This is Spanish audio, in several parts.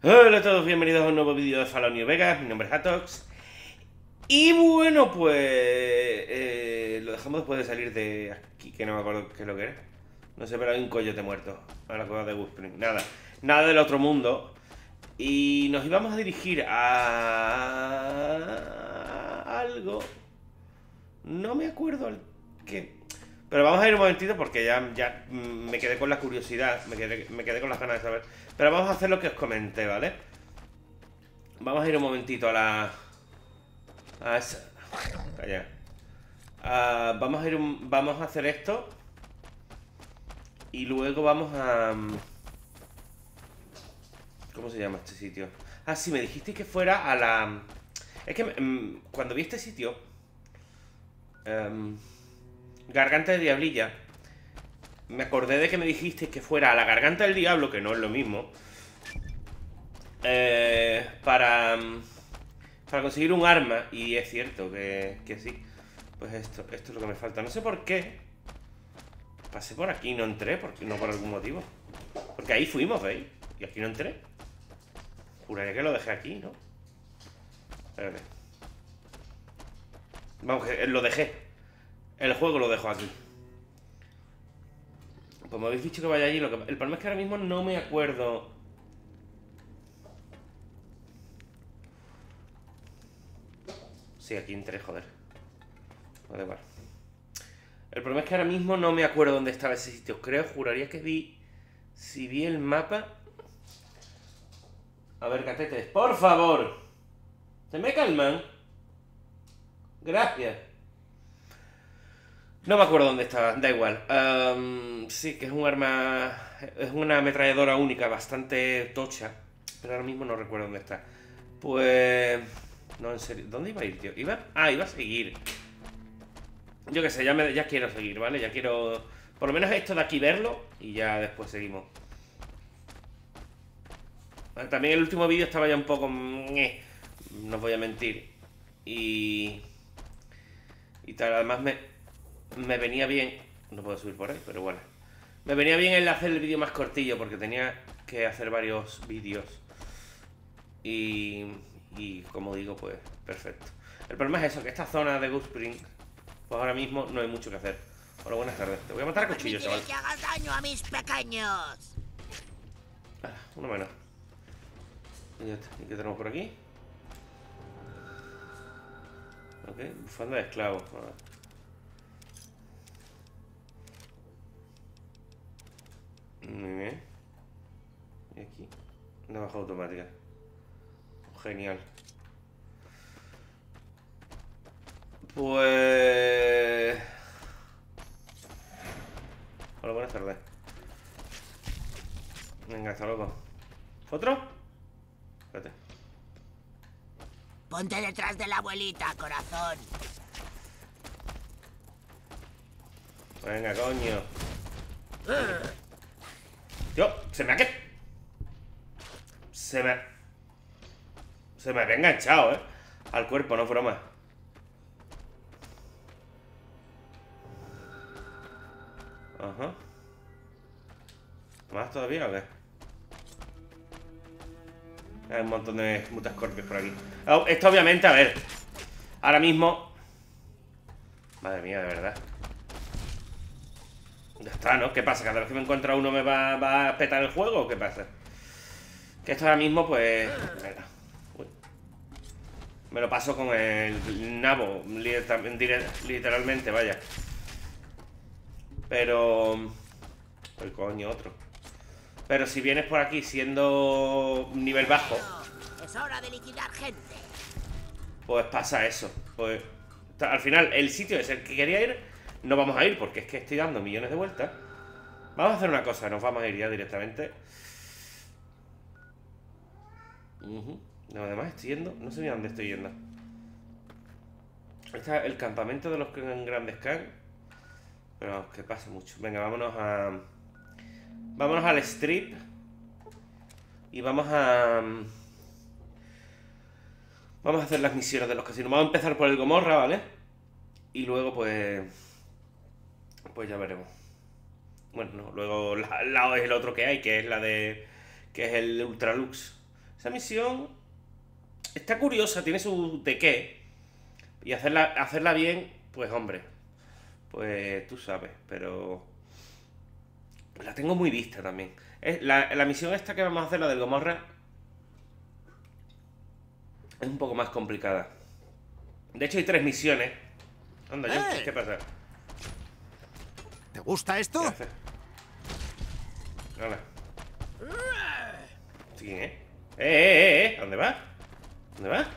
Hola a todos, bienvenidos a un nuevo vídeo de Fallout Vegas, mi nombre es Atox. Y bueno, pues eh, lo dejamos después de salir de aquí, que no me acuerdo qué es lo que era. No sé, pero hay un coyote muerto a la cueva de Woodspring, nada, nada del otro mundo. Y nos íbamos a dirigir a algo. No me acuerdo al qué. Pero vamos a ir un momentito porque ya, ya me quedé con la curiosidad, me quedé, me quedé con las ganas de saber. Pero vamos a hacer lo que os comenté, ¿vale? Vamos a ir un momentito a la... A esa... Calla. Ah, vamos a ir un... Vamos a hacer esto. Y luego vamos a... ¿Cómo se llama este sitio? Ah, sí, me dijiste que fuera a la... Es que mm, cuando vi este sitio... Em, Garganta de Diablilla, me acordé de que me dijiste que fuera a la Garganta del Diablo, que no es lo mismo, eh, para, para conseguir un arma, y es cierto que, que sí. Pues esto, esto es lo que me falta. No sé por qué. Pasé por aquí y no entré, porque no por algún motivo. Porque ahí fuimos, ¿veis? Y aquí no entré. Juraría que lo dejé aquí, ¿no? Espérate. Vamos, que lo dejé. El juego lo dejo aquí. Pues me habéis dicho que vaya allí. Lo que... El problema es que ahora mismo no me acuerdo. Sí, aquí entré, joder. El problema es que ahora mismo no me acuerdo dónde estaba ese sitio. Creo, juraría que vi. Si vi el mapa. A ver, catetes. ¡Por favor! ¿Se me calman? Gracias. No me acuerdo dónde estaba, da igual. sí, que es un arma. Es una ametralladora única, bastante tocha. Pero ahora mismo no recuerdo dónde está. Pues. No, en serio. ¿Dónde iba a ir, tío? ¿Iba? Ah, iba a seguir. Yo qué sé, ya, me, ya quiero seguir, ¿vale? Ya quiero. Por lo menos esto de aquí verlo. Y ya después seguimos. También el último vídeo estaba ya un poco. No os voy a mentir. Y. Y tal, además me me venía bien. No puedo subir por ahí, pero bueno. Me venía bien el hacer el vídeo más cortillo porque tenía que hacer varios vídeos. Y, y como digo, pues perfecto. El problema es eso, que esta zona de Spring pues ahora mismo no hay mucho que hacer. Hola, buenas tardes. Te voy a matar a cuchillo, chaval. que hagas daño a mis pequeños! Ah, uno menos. Y ya está. ¿Y qué tenemos por aquí? Ok, bufanda de esclavo. Muy bien. Y aquí. Una baja automática. Genial. Pues... Hola, buenas tardes. Venga, hasta luego. ¿Otro? Espérate. Ponte detrás de la abuelita, corazón. Venga, coño. Eh. Yo, se me ha que... Se me... Se me había enganchado, ¿eh? Al cuerpo, no broma. Ajá. ¿Más todavía o qué? Hay un montón de mutascorpios por aquí. Oh, esto obviamente, a ver. Ahora mismo... Madre mía, de verdad. Ya está, ¿no? ¿Qué pasa? ¿Cada vez que me encuentra uno me va, a petar el juego o qué pasa? Que esto ahora mismo, pues... Venga. Me lo paso con el nabo, literalmente, vaya. Pero... El coño, otro. Pero si vienes por aquí siendo nivel bajo... Es hora de liquidar gente. Pues pasa eso. Pues... Al final, el sitio es el que quería ir no vamos a ir porque es que estoy dando millones de vueltas. Vamos a hacer una cosa, nos vamos a ir ya directamente. No, además estoy yendo, no sé ni a dónde estoy yendo. Este es el campamento de los grandes can. Pero que pasa mucho. Venga, vámonos a... Vámonos al strip. Y vamos a... Vamos a hacer las misiones de los casinos. Vamos a empezar por el Gomorra, ¿vale? Y luego pues... Pues ya veremos. Bueno, luego al lado es el otro que hay, que es la de. que es el Ultralux. Esa misión está curiosa, tiene su de qué. Y hacerla, hacerla bien, pues hombre, pues tú sabes, pero la tengo muy vista también. La, la misión esta que vamos a hacer, la del Gomorra, es un poco más complicada. De hecho hay tres misiones. Anda, yo, ¿qué pasa? ¿Te gusta esto? ¿Qué Hola. Sí, ¿eh? ¡Eh, eh, eh! ¿Dónde va? ¿Dónde va?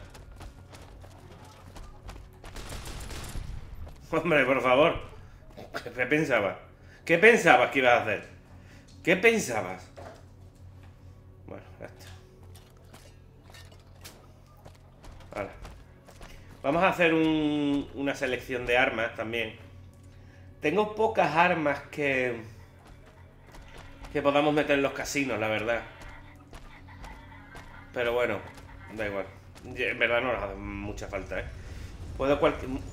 Hombre, por favor. ¿Qué pensabas? ¿Qué pensabas que ibas a hacer? ¿Qué pensabas? Bueno, ya está. Vale. Vamos a hacer una selección de armas también. Tengo pocas armas que... Que podamos meter en los casinos, la verdad. Pero bueno, da igual. En verdad no nos hace mucha falta, ¿eh? Puedo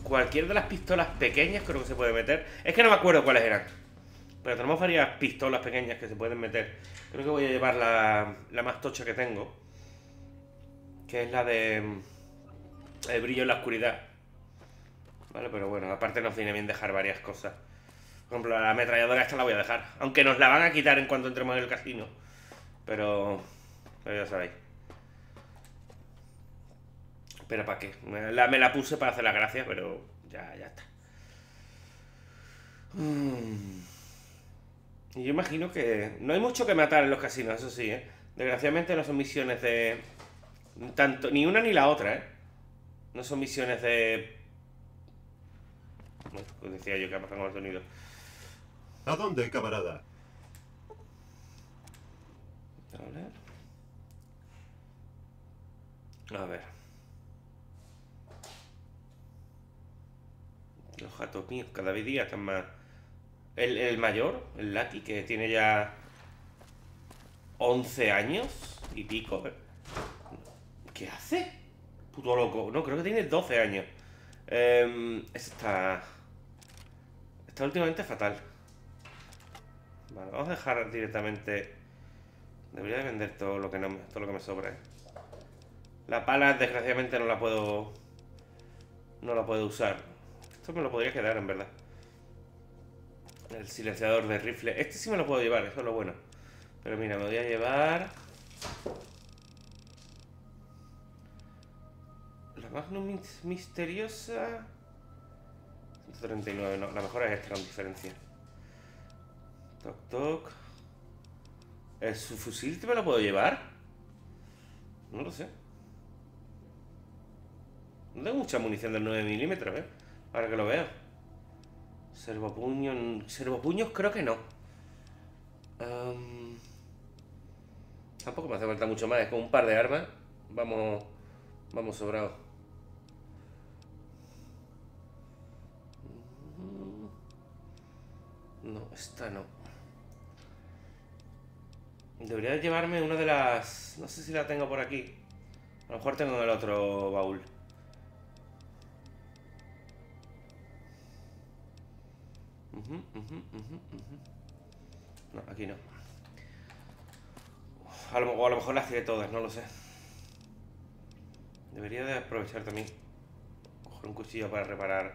cualquier de las pistolas pequeñas creo que se puede meter. Es que no me acuerdo cuáles eran. Pero tenemos varias pistolas pequeñas que se pueden meter. Creo que voy a llevar la, la más tocha que tengo. Que es la de... Mm, el brillo en la oscuridad. Vale, pero bueno, aparte nos viene bien dejar varias cosas. Por ejemplo, la ametralladora esta la voy a dejar. Aunque nos la van a quitar en cuanto entremos en el casino. Pero... Pero ya sabéis. Pero ¿para qué? Me la, me la puse para hacer la gracia, pero ya, ya está. Mm. Y yo imagino que no hay mucho que matar en los casinos, eso sí, ¿eh? Desgraciadamente no son misiones de... Tanto, ni una ni la otra, ¿eh? No son misiones de... Bueno, pues decía yo que ha pasado con el sonido. ¿A dónde, camarada? A ver. A ver. Los gatos míos cada vez día están más... El, mayor, el Lucky, que tiene ya 11 años y pico. ¿eh? ¿Qué hace? Puto loco. No, creo que tiene 12 años. Eh, está... Está últimamente fatal. Vale, vamos a dejar directamente... Debería de vender todo lo que, no, todo lo que me sobra. ¿eh? La pala, desgraciadamente, no la puedo... No la puedo usar. Esto me lo podría quedar, en verdad. El silenciador de rifle. Este sí me lo puedo llevar, eso es lo bueno. Pero mira, me voy a llevar... La Magnum misteriosa... 139, no, la mejor es esta con diferencia. Toc, toc. ¿El su fusil me lo puedo llevar? No lo sé. No tengo mucha munición del 9 milímetros, ¿eh? Ahora que lo veo. Servopuño. Servopuños creo que no. tampoco me hace falta mucho más. Es con un par de armas. Vamos. Vamos sobrados. No, esta no. Debería llevarme una de las... No sé si la tengo por aquí. A lo mejor tengo en el otro baúl. No, aquí no. A lo, o a lo mejor las tiré todas, no lo sé. Debería de aprovechar también. Coger un cuchillo para reparar.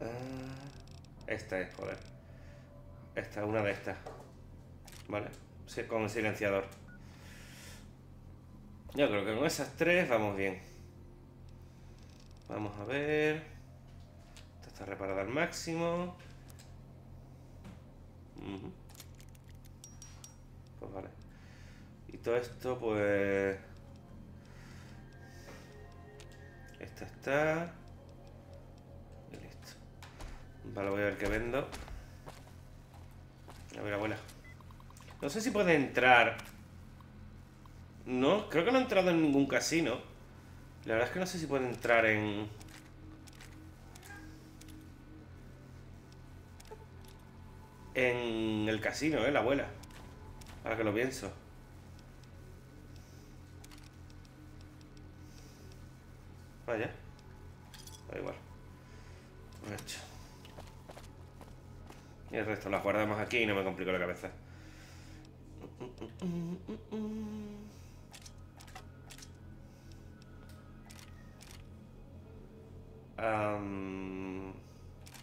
Ah, esta es, joder. Esta, una de estas. ¿Vale? con el silenciador. Yo creo que con esas tres vamos bien. Vamos a ver está reparada al máximo. Pues vale. Y todo esto, pues... Esta está... Vale, voy a ver qué vendo. A ver, abuela. No sé si puede entrar... No, creo que no ha entrado en ningún casino. La verdad es que no sé si puede entrar en... en el casino, ¿eh? La abuela. Ahora que lo pienso. Vaya. Da igual. hecho. Y el resto las guardamos aquí y no me complico la cabeza. Um,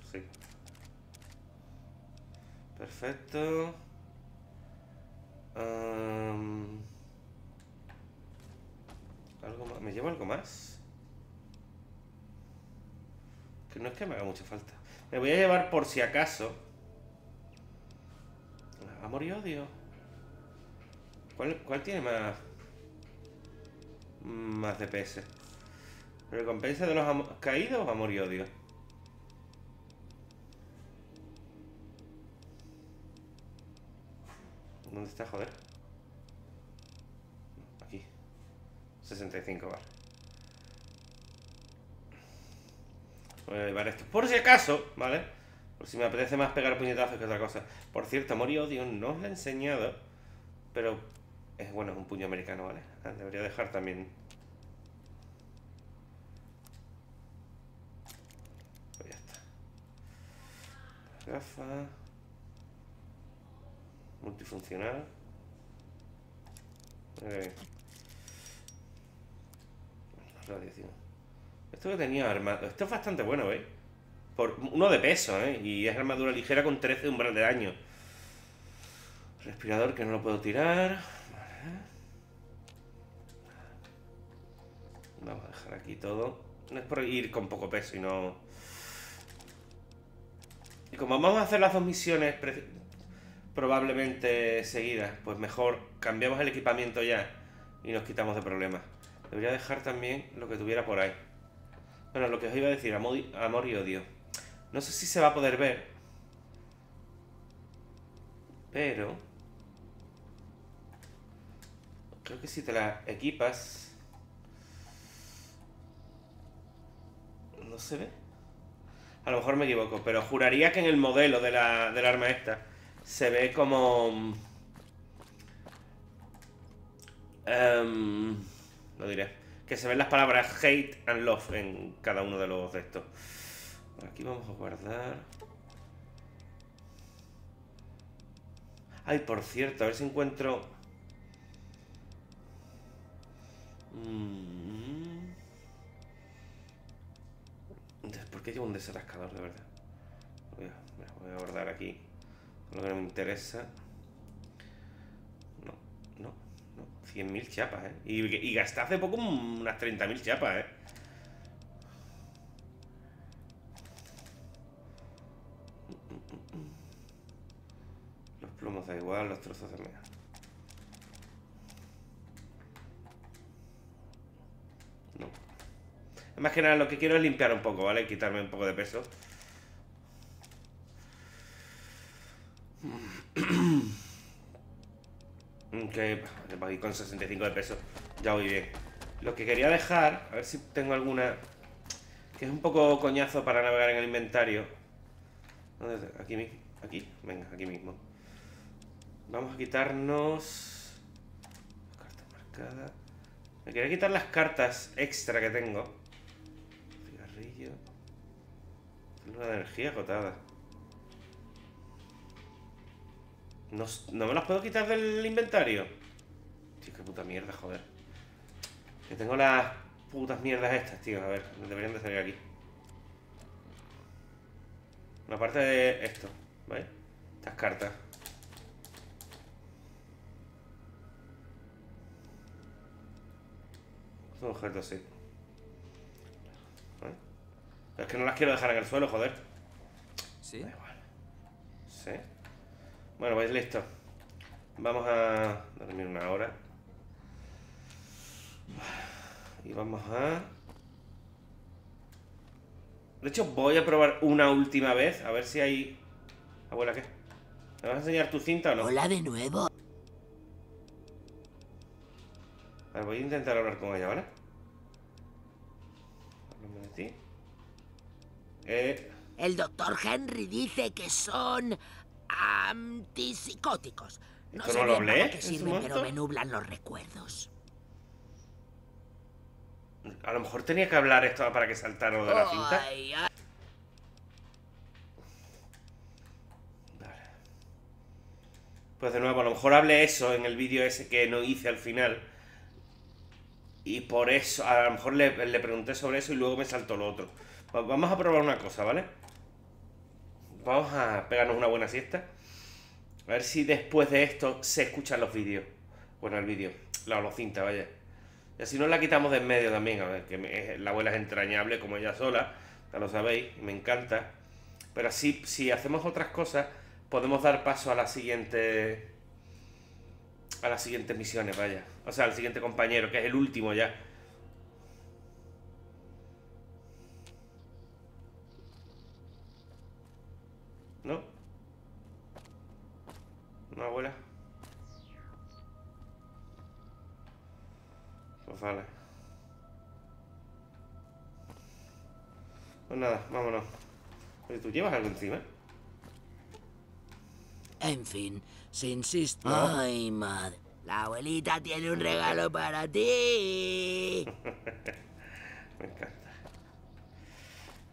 sí. Perfecto. Um, ¿algo más? ¿Me llevo algo más? Que no es que me haga mucha falta. Me voy a llevar por si acaso Amor y odio. ¿Cuál, cuál tiene más? Más DPS. ¿Recompensa de los caídos amor y odio? ¿Dónde está, joder? Aquí. 65, vale. Voy a llevar esto. Por si acaso, ¿vale? Por si me apetece más pegar puñetazos que otra cosa. Por cierto, amor y odio no os lo he enseñado. Pero es bueno, es un puño americano, ¿vale? Ah, Debería dejar también. Pues ya está. Gafa. Multifuncional. Eh. Radiación. Esto que tenía armadura. Esto es bastante bueno, ¿veis? Uno de peso, ¿eh? Y es armadura ligera con 13 de umbral de daño. Respirador que no lo puedo tirar. Vamos a dejar aquí todo. No es por ir con poco peso y no. Y como vamos a hacer las dos misiones probablemente seguidas, pues mejor cambiamos el equipamiento ya y nos quitamos de problemas. Debería dejar también lo que tuviera por ahí. Bueno, lo que os iba a decir, amor y odio. No sé si se va a poder ver. Pero... Creo que si te la equipas... No se ve. A lo mejor me equivoco, pero juraría que en el modelo de la, del arma esta se ve como... em, lo diré. Que se ven las palabras hate and love en cada uno de los de estos. Aquí vamos a guardar. Ay, por cierto, a ver si encuentro... Mm. ¿Por qué llevo un desatascador de verdad? Voy a, mira, voy a guardar aquí lo que no me interesa. No, no, no. 100.000 chapas, ¿eh? Y, y gasté hace poco unas 30.000 chapas, ¿eh? Los plomos trozos también. No. Más que nada lo que quiero es limpiar un poco, ¿vale? Quitarme un poco de peso. Que voy con 65 de peso. Ya voy bien. Lo que quería dejar, a ver si tengo alguna. Que es un poco coñazo para navegar en el inventario. Aquí. Aquí, venga, aquí mismo. Vamos a quitarnos. Carta marcada. Me quería quitar las cartas extra que tengo. Cigarrillo. Célula de energía agotada. No, no me las puedo quitar del inventario. Tío, qué puta mierda, joder. Que tengo las putas mierdas estas, tío. A ver, deberían de salir aquí. Una parte de esto, ¿vale? Estas cartas. Sí. ¿Vale? Pero es que no las quiero dejar en el suelo, joder. ¿Sí? Da igual. Sí. Bueno, pues listo. Vamos a dormir una hora. Y vamos a... De hecho, voy a probar una última vez. A ver si hay... Abuela, ¿qué? ¿Me vas a enseñar tu cinta o no? Hola de nuevo. A ver, voy a intentar hablar con ella, ¿vale? Háblame de ti. Eh... El doctor Henry dice que son antipsicóticos. No ¿Esto sé no lo bien hablé para qué sirven, pero me nublan los recuerdos. A lo mejor tenía que hablar esto para que saltara lo de la cinta. Ay, ay. Vale. Pues de nuevo, a lo mejor hablé eso en el vídeo ese que no hice al final. Y por eso, a lo mejor le, le pregunté sobre eso y luego me saltó lo otro. Va- Vamos a probar una cosa, ¿vale? Vamos a pegarnos una buena siesta. A ver si después de esto se escuchan los vídeos. Bueno, el vídeo, la holocinta, vaya. Y así nos la quitamos de en medio también, a ver, que me- la abuela es entrañable como ella sola, ya lo sabéis, me encanta. Pero así, si hacemos otras cosas, podemos dar paso a la siguiente. A las siguientes misiones, vaya. O sea, al siguiente compañero, que es el último ya. ¿No? ¿No, abuela? Pues vale. Pues nada, vámonos. Oye, ¿tú llevas algo encima? En fin, si insiste. No. Ay, madre. La abuelita tiene un regalo para ti. Me encanta.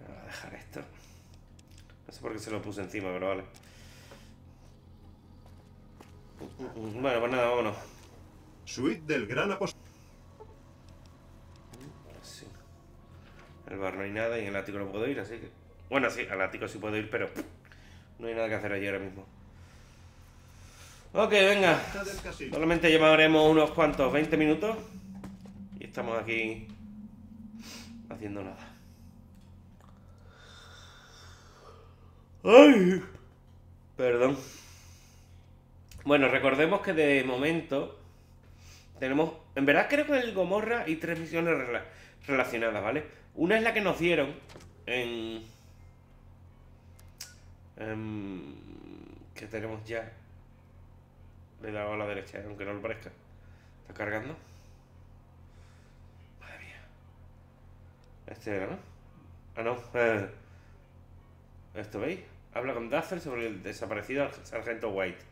Voy a dejar esto. No sé por qué se lo puse encima, pero vale. Bueno, pues nada, vámonos. Suite del gran apóstol. Sí. En el bar no hay nada y en el ático no puedo ir, así que. Bueno, sí, al ático sí puedo ir, pero no hay nada que hacer allí ahora mismo. Ok, venga. Solamente llevaremos unos cuantos, 20 minutos. Y estamos aquí haciendo nada. ¡Ay! Perdón. Bueno, recordemos que de momento tenemos... En verdad creo que el Gomorra hay tres misiones rela- relacionadas, ¿vale? Una es la que nos dieron en... en- que tenemos ya. Le he dado a la derecha, aunque no lo parezca. ¿Está cargando? Madre mía. Este era, ¿no? Ah, no. eh. ¿Esto veis? Habla con Duffer sobre el desaparecido sargento White.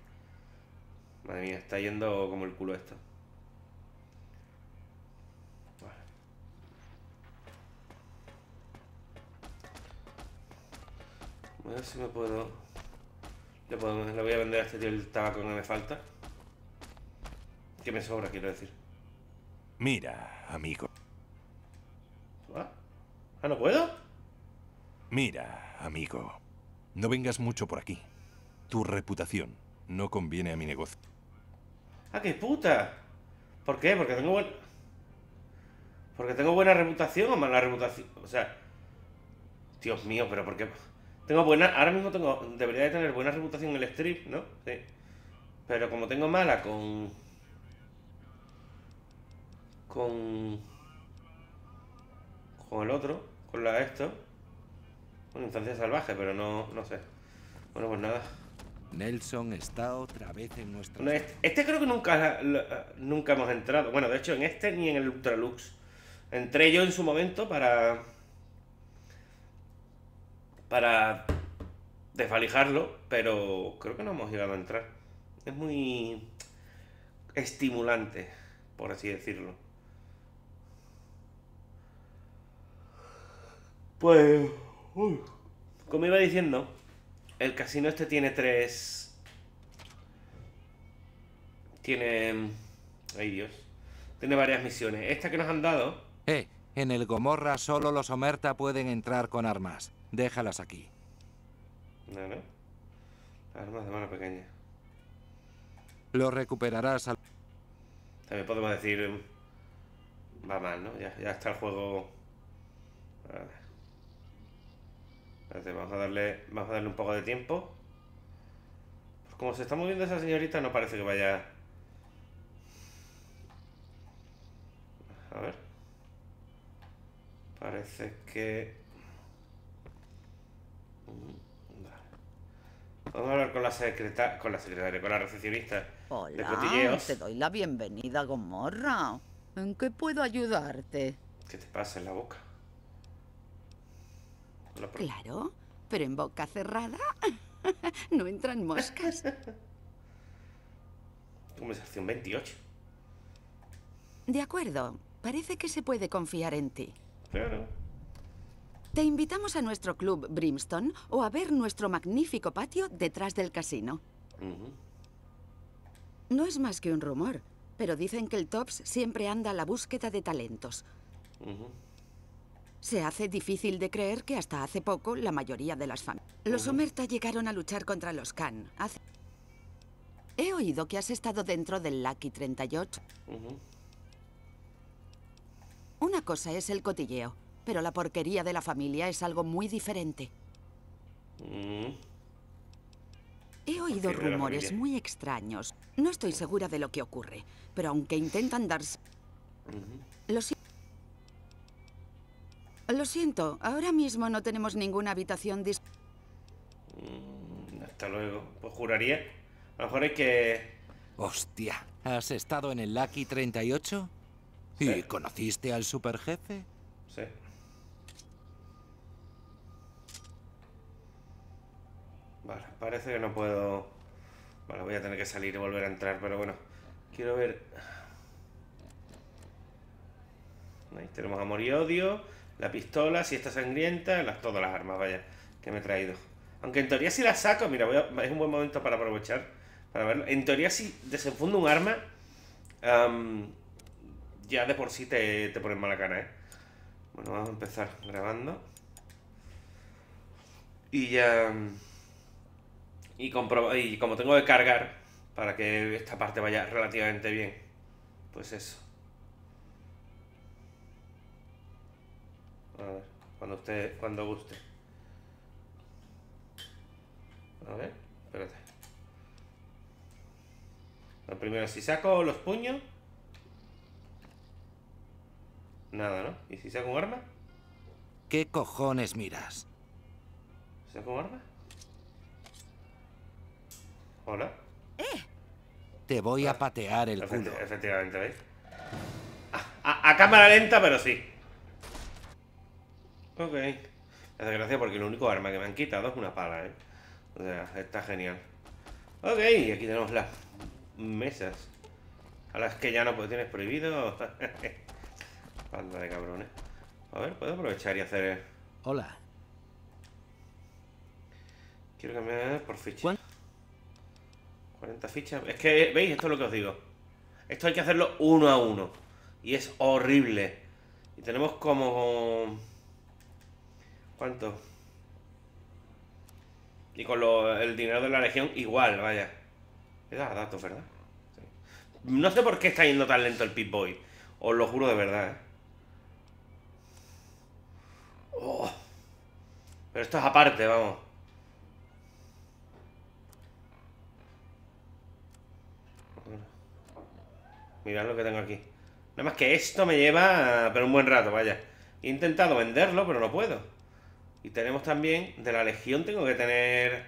Madre mía, está yendo como el culo esto. Vale. A ver si me puedo... Le, puedo- le voy a vender a este tío el tabaco que me falta. Que me sobra, quiero decir. Mira, amigo. ¿Ah? ¿Ah, no puedo? Mira, amigo. No vengas mucho por aquí. Tu reputación no conviene a mi negocio. ¡Ah, qué puta! ¿Por qué? Porque tengo buen... Porque tengo buena reputación o mala reputación. O sea... Dios mío, pero ¿por qué? Tengo buena... Ahora mismo tengo... Debería de tener buena reputación en el strip, ¿no? Sí. Pero como tengo mala con... Con... Con el otro. Con la esto. Bueno, infancia salvaje, pero no... No sé. Bueno, pues nada. Nelson está otra vez en nuestra... No, este, este creo que nunca, nunca hemos entrado. Bueno, de hecho, en este ni en el Ultralux. Entré yo en su momento para. para desvalijarlo, pero creo que no hemos llegado a entrar. Es muy estimulante, por así decirlo. Pues. uy, como iba diciendo, el casino este tiene tres. Tiene. Ay Dios. Tiene varias misiones. Esta que nos han dado. Eh, en el Gomorra solo los Omerta pueden entrar con armas. Déjalas aquí. No, no. Armas de mano pequeña. Lo recuperarás al... También podemos decir. Va mal, ¿no? Ya, ya está el juego. A vamos a darle. Vamos a darle un poco de tiempo. Pues como se está moviendo esa señorita, no parece que vaya. A ver. Parece que. Mm, vale. Vamos a hablar con la secretaria. Con la secretaria, con la recepcionista. de Hola, cotilleos. te doy la bienvenida, Gomorra. ¿En qué puedo ayudarte? ¿Qué te pasa en la boca? Claro, pero en boca cerrada no entran moscas. Conversación 28. De acuerdo, parece que se puede confiar en ti. Claro. Te invitamos a nuestro club Brimstone o a ver nuestro magnífico patio detrás del casino. No es más que un rumor, pero dicen que el Tops siempre anda a la búsqueda de talentos. Se hace difícil de creer que hasta hace poco la mayoría de las familias... Los Omerta llegaron a luchar contra los Khan hace... He oído que has estado dentro del Lucky 38. Ujú. Una cosa es el cotilleo, pero la porquería de la familia es algo muy diferente. He oído rumores muy extraños. No estoy segura de lo que ocurre, pero aunque intentan darse... Lo, si- Lo siento, ahora mismo no tenemos ninguna habitación dis... mm, hasta luego. Pues juraría. A lo mejor hay que. Hostia, ¿has estado en el Lucky 38? ¿Y Sí. conociste al superjefe? Sí. Vale, parece que no puedo. Vale, voy a tener que salir y volver a entrar, pero bueno. Quiero ver. Ahí tenemos amor y odio. La pistola, si está sangrienta, las, todas las armas, vaya, que me he traído. Aunque en teoría si las saco, mira, voy a- es un buen momento para aprovechar, para verlo. En teoría si desenfundo un arma, ya de por sí te, te ponen mala cara, ¿eh? Bueno, vamos a empezar grabando. Y ya... Y, y como tengo que cargar, para que esta parte vaya relativamente bien, pues eso. A ver, cuando usted, cuando guste. A ver, espérate. Lo primero, si saco los puños... Nada, ¿no? ¿Y si saco un arma? ¿Qué cojones miras? ¿Saco un arma? Hola. Te voy a patear el Efecti- culo. efectivamente, ¿veis? A, a- a cámara lenta, pero sí. Ok. Me hace gracia porque el único arma que me han quitado es una pala, ¿eh? O sea, está genial. Ok, y aquí tenemos las mesas. A las que ya no pues, tienes prohibido. Banda de cabrones. A ver, puedo aprovechar y hacer. Hola. Quiero cambiar por ficha. ¿Cuán- 40 fichas. Es que, ¿veis? Esto es lo que os digo. Esto hay que hacerlo uno a uno. Y es horrible. Y tenemos como... ¿Cuánto? Y con lo- el dinero de la legión igual, vaya. Me da datos, ¿verdad? No sé por qué está yendo tan lento el Pip-Boy. Os lo juro de verdad, ¿eh? Oh. Pero esto es aparte, vamos. Mirad lo que tengo aquí. Nada más que esto me lleva, pero un buen rato, vaya. He intentado venderlo, pero no puedo. Y tenemos también, de la legión tengo que tener...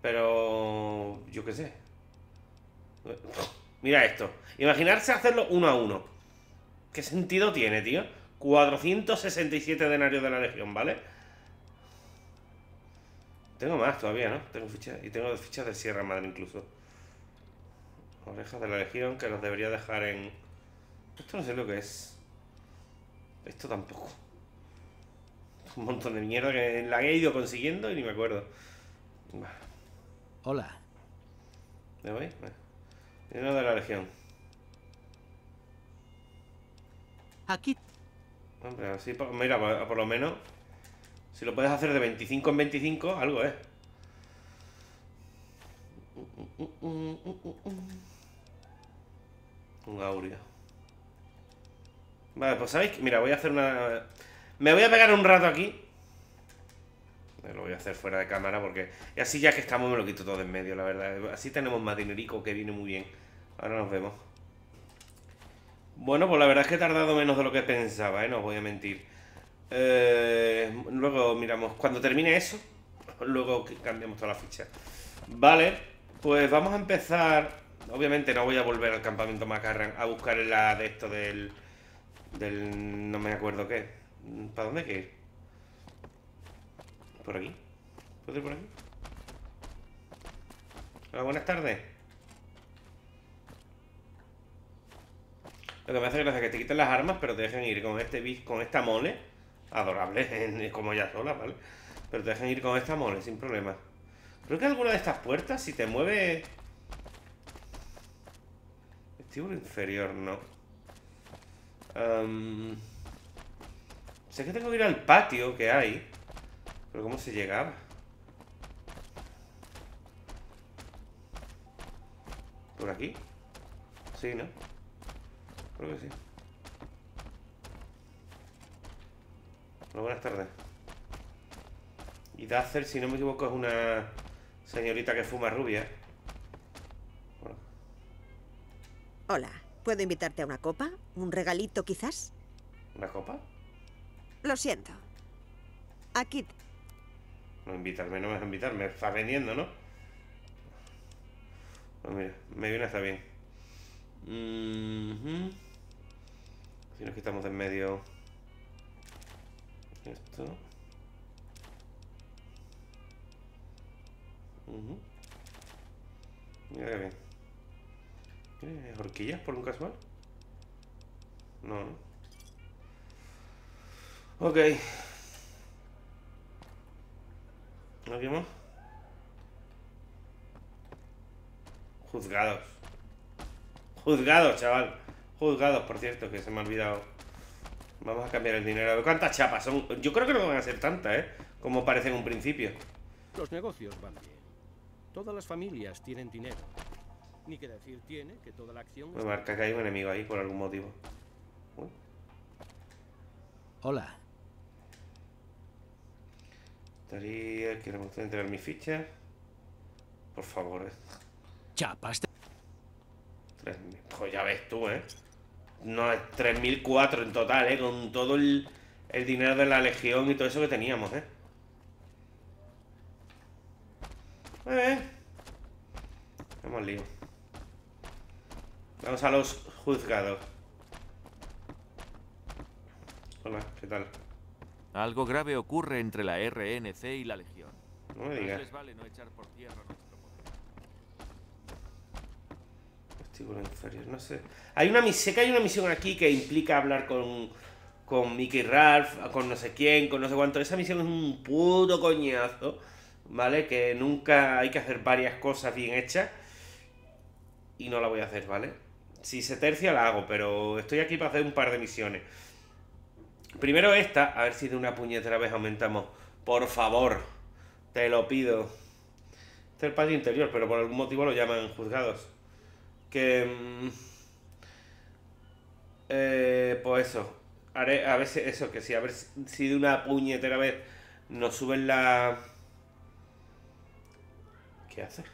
Pero... Yo qué sé. Mira esto. Imaginarse hacerlo uno a uno. ¿Qué sentido tiene, tío? 467 denarios de la legión, ¿vale? Tengo más todavía, ¿no? Tengo fichas. Y tengo fichas de Sierra Madre incluso. Orejas de la Legión que los debería dejar en... Esto no sé lo que es. Esto tampoco. Un montón de mierda que la he ido consiguiendo y ni me acuerdo. Hola. ¿me voy? Dinero de la Legión. Aquí Hombre, así, mira, por, lo menos... Si lo puedes hacer de 25 en 25, algo es. Un audio. Vale, pues sabéis, que- mira, voy a hacer una... Me voy a pegar un rato aquí. Lo voy a hacer fuera de cámara porque... Y así ya que estamos me lo quito todo en medio, la verdad. Así tenemos más dinerico que viene muy bien. Ahora nos vemos. Bueno, pues la verdad es que he tardado menos de lo que pensaba, ¿eh? No os voy a mentir. Eh, luego miramos, cuando termine eso, luego cambiamos toda la ficha. Vale, pues vamos a empezar. Obviamente no voy a volver al campamento Macarran a buscar la de esto del. del. no me acuerdo qué. ¿Para dónde hay que ir? ¿Por aquí? ¿Puedo ir por aquí? Hola, buenas tardes. Lo que me hace gracia es que te quiten las armas, pero te dejen ir con este con esta mole. Adorable, como ya sola, ¿vale? Pero te dejan ir con esta mole, sin problema. Creo que alguna de estas puertas, si te mueve. Vestíbulo inferior, no. Am, sé que tengo que ir al patio que hay. Pero ¿cómo se llegaba? ¿Por aquí? Sí, ¿no? Creo que sí. Hola, buenas tardes. Y Dazzle, si no me equivoco, es una señorita que fuma rubia. Bueno, Hola, ¿puedo invitarte a una copa? ¿Un regalito quizás? ¿Una copa? Lo siento. Aquí. No invitarme, no me vas a invitar, me estás vendiendo, ¿no? Pues mira, me viene hasta bien. Mhm. Si nos quitamos de en medio esto. Ujú. Mira qué bien. ¿Qué? ¿Horquillas por un casual? No, no. Ok. ¿Nos vimos? Juzgados. Juzgados, chaval. Juzgados, por cierto, que se me ha olvidado. Vamos a cambiar el dinero. A ver cuántas chapas son. Yo creo que no van a ser tantas, ¿eh? Como parece en un principio. Los negocios van bien. Todas las familias tienen dinero. Ni que decir tiene que toda la acción... Me marca que hay un enemigo ahí por algún motivo. Uy, Hola. Estaría... Quiero entregar mi ficha. Por favor, eh. Chapas. te- 3.000. Pues ya ves tú, ¿eh? No, es 3.004 en total, ¿eh? Con todo el, el dinero de la legión y todo eso que teníamos, ¿eh? Eh. Hemos lío. Vamos a los juzgados. Hola, ¿qué tal? Algo grave ocurre entre la RNC y la Legión. No me digas. les vale no echar por tierra nuestro poder. Vestíbulo inferior, no sé. Hay una sé que hay una misión aquí que implica hablar con, con Mickey Ralph, con no sé quién, con no sé cuánto. Esa misión es un puto coñazo, ¿vale? Que nunca hay que hacer varias cosas bien hechas. Y no la voy a hacer, ¿vale? Si se tercia la hago, pero estoy aquí para hacer un par de misiones. Primero esta, a ver si de una puñetera vez aumentamos. Por favor, te lo pido. Este es el patio interior, pero por algún motivo lo llaman juzgados que mm, eh, pues eso haré a ver si eso que si a ver si- si de una puñetera vez nos suben la ¿qué hace?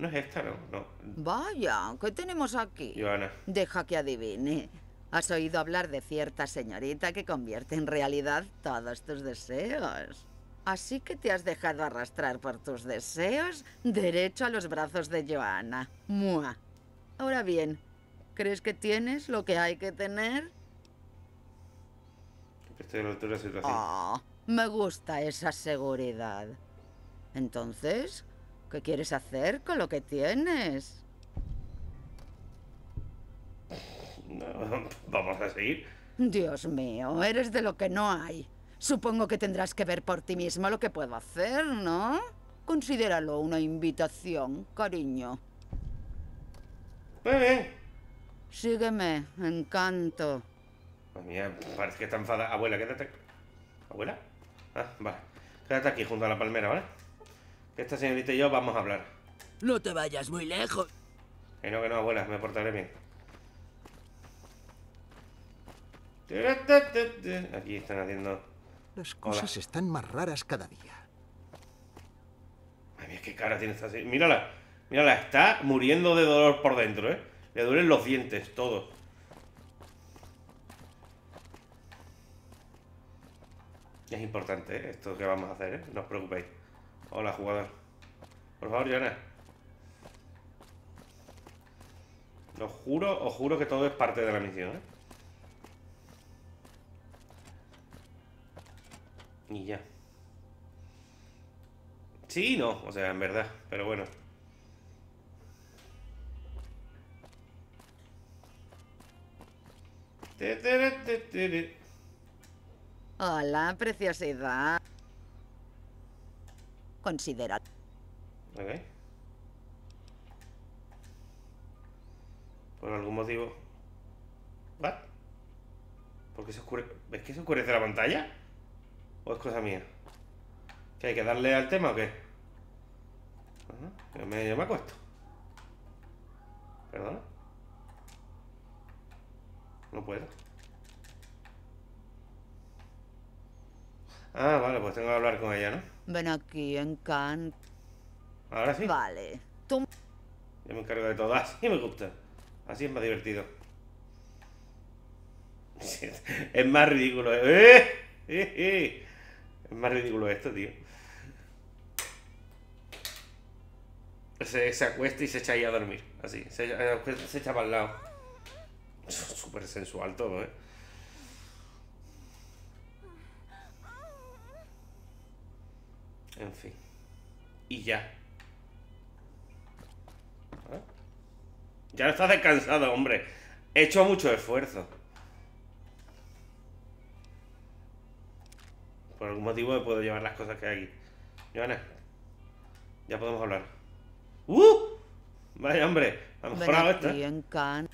no es esta no no Vaya, ¿qué tenemos aquí? Joana Deja que adivine. ¿Has oído hablar de cierta señorita que convierte en realidad todos tus deseos? Así que te has dejado arrastrar por tus deseos derecho a los brazos de Joana. Mua. Ahora bien, ¿crees que tienes lo que hay que tener? estoy a la altura de la situación Oh, me gusta esa seguridad. Entonces, ¿qué quieres hacer con lo que tienes? vamos a seguir Dios mío, eres de lo que no hay. Supongo que tendrás que ver por ti mismo lo que puedo hacer, ¿no? Considéralo una invitación, cariño. muy bien Sígueme, encanto. Madre mía, parece que está enfadada abuela quédate abuela ah vale quédate aquí junto a la palmera vale que esta señorita y yo vamos a hablar No te vayas muy lejos. Que no, que no, abuela, me portaré bien. Aquí están haciendo. Las cosas están más raras cada día. Ay, mira qué cara tiene esta. Mírala, mírala, está muriendo de dolor por dentro, ¿eh? Le duelen los dientes, todos. Es importante, ¿eh? Esto que vamos a hacer, ¿eh? No os preocupéis. Hola, jugador. Por favor, Joana. Os juro, os juro que todo es parte de la misión, ¿eh? Y ya. Sí y no, o sea, en verdad, pero bueno. Hola, preciosidad. Considera. Ok. Por algún motivo. ¿What? ¿Por qué se oscurece? ¿Ves que se oscurece la pantalla? ¿O es cosa mía? ¿Que hay que darle al tema o qué? Ajá, Yo me, yo me acuesto. ¿Perdona? No puedo. Ah, vale, pues tengo que hablar con ella, ¿no? Ven aquí, Encan. Ahora sí. Vale. Tú Yo me encargo de todo. Así me gusta. Así es más divertido. Es más ridículo. ¡Eh! ¡Eh! ¡Eh! Es más ridículo esto, tío. Se, se acuesta y se echa ahí a dormir. Así. Se, echa- se echa para el lado. Súper sensual todo, ¿eh? En fin. Y ya. ¿Ah? Ya estás descansado, hombre. He hecho mucho esfuerzo. Por algún motivo me puedo llevar las cosas que hay aquí. Joana, ya podemos hablar. ¡Uh! Vaya, hombre. Esto, aquí, ¿eh? Encan.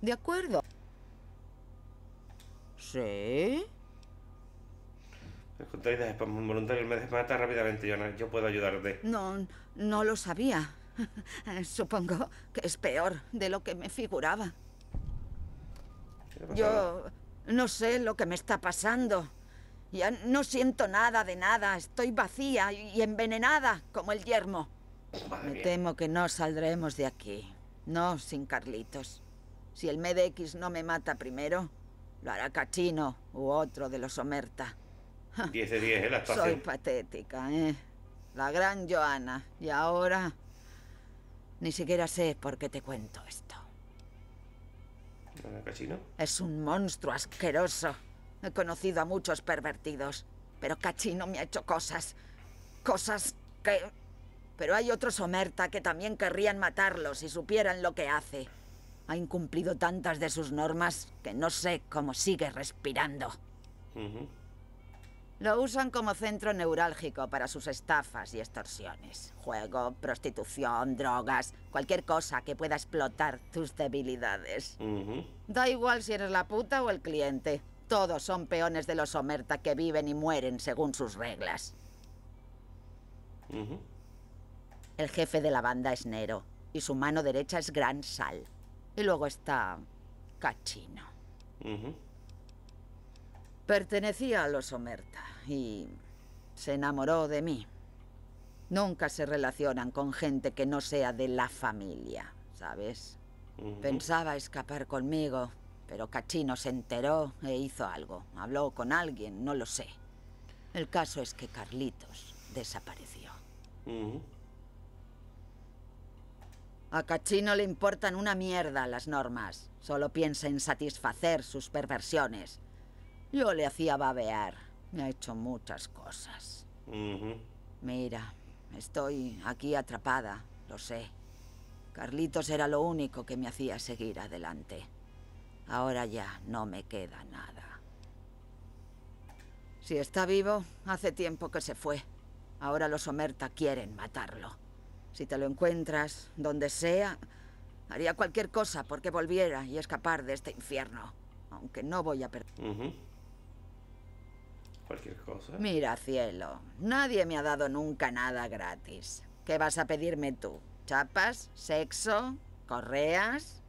De acuerdo. ¿Sí? El control de spam involuntario me desmata rápidamente, Joana. Yo puedo ayudarte. No, no lo sabía. Supongo que es peor de lo que me figuraba. Yo no sé lo que me está pasando. Ya no siento nada de nada. Estoy vacía y envenenada como el yermo. Madre Me mía. temo que no saldremos de aquí. No sin Carlitos. Si el MedX no me mata primero, lo hará Cachino u otro de los Omerta. 10 de 10, ¿eh? Soy patética, ¿eh? La gran Joana. Y ahora... Ni siquiera sé por qué te cuento esto. Cachino. Es un monstruo asqueroso. He conocido a muchos pervertidos, pero Cachino me ha hecho cosas. Cosas que... Pero hay otros Omerta que también querrían matarlo si supieran lo que hace. Ha incumplido tantas de sus normas que no sé cómo sigue respirando. Lo usan como centro neurálgico para sus estafas y extorsiones. Juego, prostitución, drogas, cualquier cosa que pueda explotar tus debilidades. Da igual si eres la puta o el cliente. Todos son peones de los Omerta que viven y mueren según sus reglas. El jefe de la banda es Nero y su mano derecha es Gran Sal. Y luego está Cachino. Pertenecía a los Omerta y se enamoró de mí. Nunca se relacionan con gente que no sea de la familia, ¿sabes? Pensaba escapar conmigo, pero Cachino se enteró e hizo algo. Habló con alguien, no lo sé. El caso es que Carlitos desapareció. A Cachino le importan una mierda las normas. Solo piensa en satisfacer sus perversiones. Yo le hacía babear. Me ha hecho muchas cosas. Mira, estoy aquí atrapada, lo sé. Carlitos era lo único que me hacía seguir adelante. Ahora ya no me queda nada. Si está vivo, hace tiempo que se fue. Ahora los Omerta quieren matarlo. Si te lo encuentras, donde sea, haría cualquier cosa porque volviera y escapar de este infierno. Aunque no voy a perder. Cualquier cosa. Mira, cielo, nadie me ha dado nunca nada gratis. ¿Qué vas a pedirme tú? ¿Chapas? ¿Sexo? ¿Correas?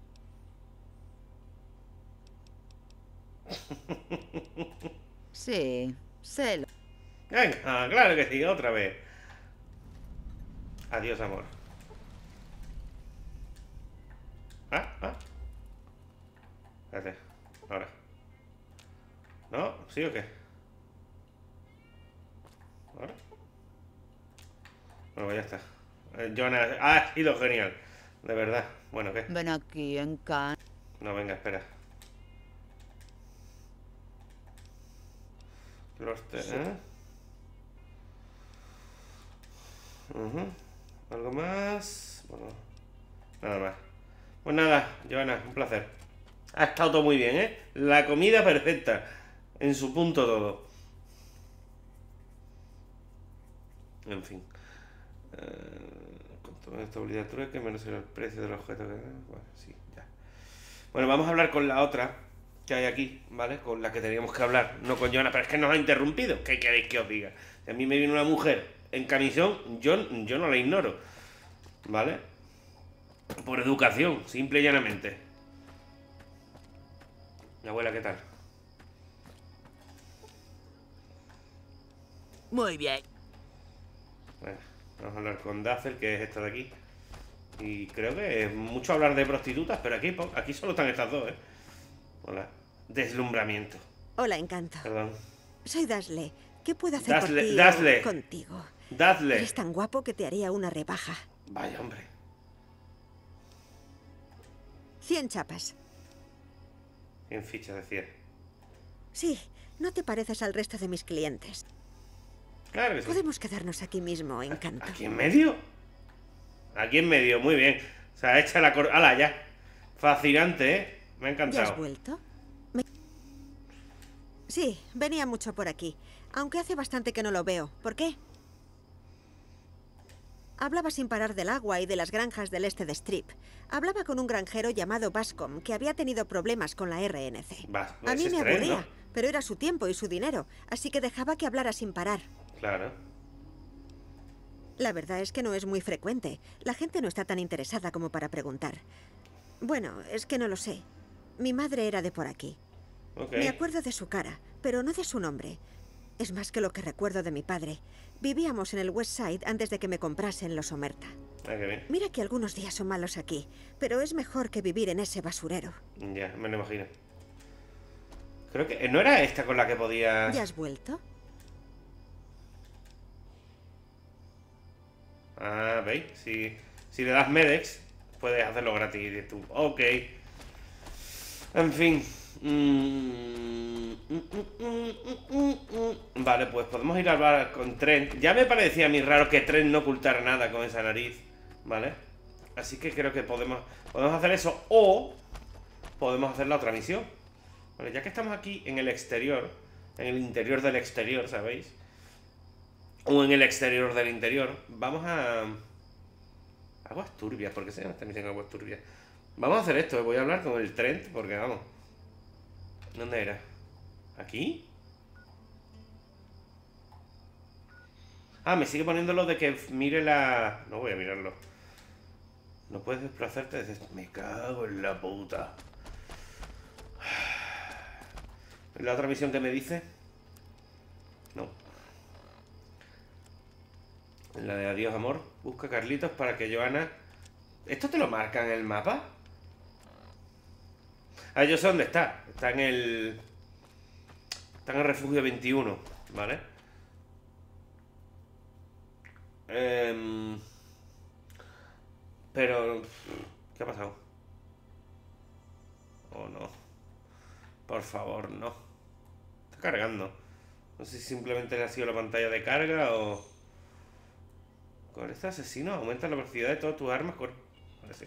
Sí, sé lo... Venga, claro que sí, otra vez. Adiós, amor. Ah, ah. Espérate, ahora. ¿No? ¿Sí o qué? ¿Ahora? Bueno, ya está. Eh, Jonas, ha sido genial. De verdad. Bueno, ¿qué? Ven aquí, Encan. No, venga, espera. Los. Ujú. ¿Algo más? Bueno, nada más. Pues nada, Joana, un placer. Ha estado todo muy bien, ¿eh? La comida perfecta. En su punto todo. En fin. Eh, con toda esta obligatura que menos el precio del objeto que... Bueno, sí, ya. Bueno, vamos a hablar con la otra que hay aquí, ¿vale? Con la que teníamos que hablar, no con Joana, pero es que nos ha interrumpido. ¿Qué queréis que os diga? Si a mí me viene una mujer en camisón, yo, yo no la ignoro, ¿vale? Por educación, simple y llanamente. Mi abuela, ¿qué tal? Muy bien. Bueno, vamos a hablar con Dazzle, que es esta de aquí. Y creo que es mucho hablar de prostitutas, pero aquí, aquí solo están estas dos, ¿eh? Hola. Deslumbramiento. Hola, encanto. Perdón. Soy Dasle. ¿Qué puedo hacer Dasle, por ti Dasle. contigo? Dazzle. Eres tan guapo que te haría una rebaja. Vaya, hombre. 100 chapas. En ficha de 100. Sí, no te pareces al resto de mis clientes. Claro que sí. Podemos quedarnos aquí mismo, encanto. ¿Aquí en medio? Aquí en medio, muy bien. O sea, echa la cor... ¡Hala, ya! Fascinante, ¿eh? Me ha ¿Ya has encantado. vuelto? Me- Sí, venía mucho por aquí. Aunque hace bastante que no lo veo. ¿Por qué? Hablaba sin parar del agua y de las granjas del este de Strip. Hablaba con un granjero llamado Bascom, que había tenido problemas con la RNC. Va, A pues mí me estrés, aburría, ¿no? pero era su tiempo y su dinero, así que dejaba que hablara sin parar. Claro. La verdad es que no es muy frecuente. La gente no está tan interesada como para preguntar. Bueno, es que no lo sé. Mi madre era de por aquí. Me acuerdo de su cara, pero no de su nombre. Es más que lo que recuerdo de mi padre. Vivíamos en el West Side antes de que me comprasen los Omerta. Ah. Mira que algunos días son malos aquí, pero es mejor que vivir en ese basurero. Ya, me lo imagino. Creo que... ¿No era esta con la que podía...? ¿Ya has vuelto? Ah, ¿veis? Si, si le das Medex, puedes hacerlo gratis. Y tú, ok. En fin. Mm, mm, mm. Vale, pues podemos ir a hablar con Trent. Ya me parecía a mí raro que Trent no ocultara nada con esa nariz. ¿Vale? Así que creo que podemos, podemos hacer eso. O podemos hacer la otra misión. Vale, ya que estamos aquí en el exterior, en el interior del exterior, ¿sabéis? O en el exterior del interior, vamos a... Aguas turbias, ¿por qué se llama esta misión Aguas turbias? Vamos a hacer esto, voy a hablar con el Trent, porque vamos. ¿Dónde era? ¿Aquí? Ah, me sigue poniendo lo de que mire la... No voy a mirarlo. No puedes desplazarte desde... Me cago en la puta. ¿La otra misión que me dice? No. La de adiós amor. Busca Carlitos para que Joana... ¿Esto te lo marca en el mapa? Ah, yo sé dónde está. Está en el... Está en el refugio 21, ¿vale? Em, Pero... ¿Qué ha pasado? Oh, no. Por favor, no. Está cargando. No sé si simplemente le ha sido la pantalla de carga o... Con este asesino aumenta la velocidad de todas tus armas. cuer- Vale, sí.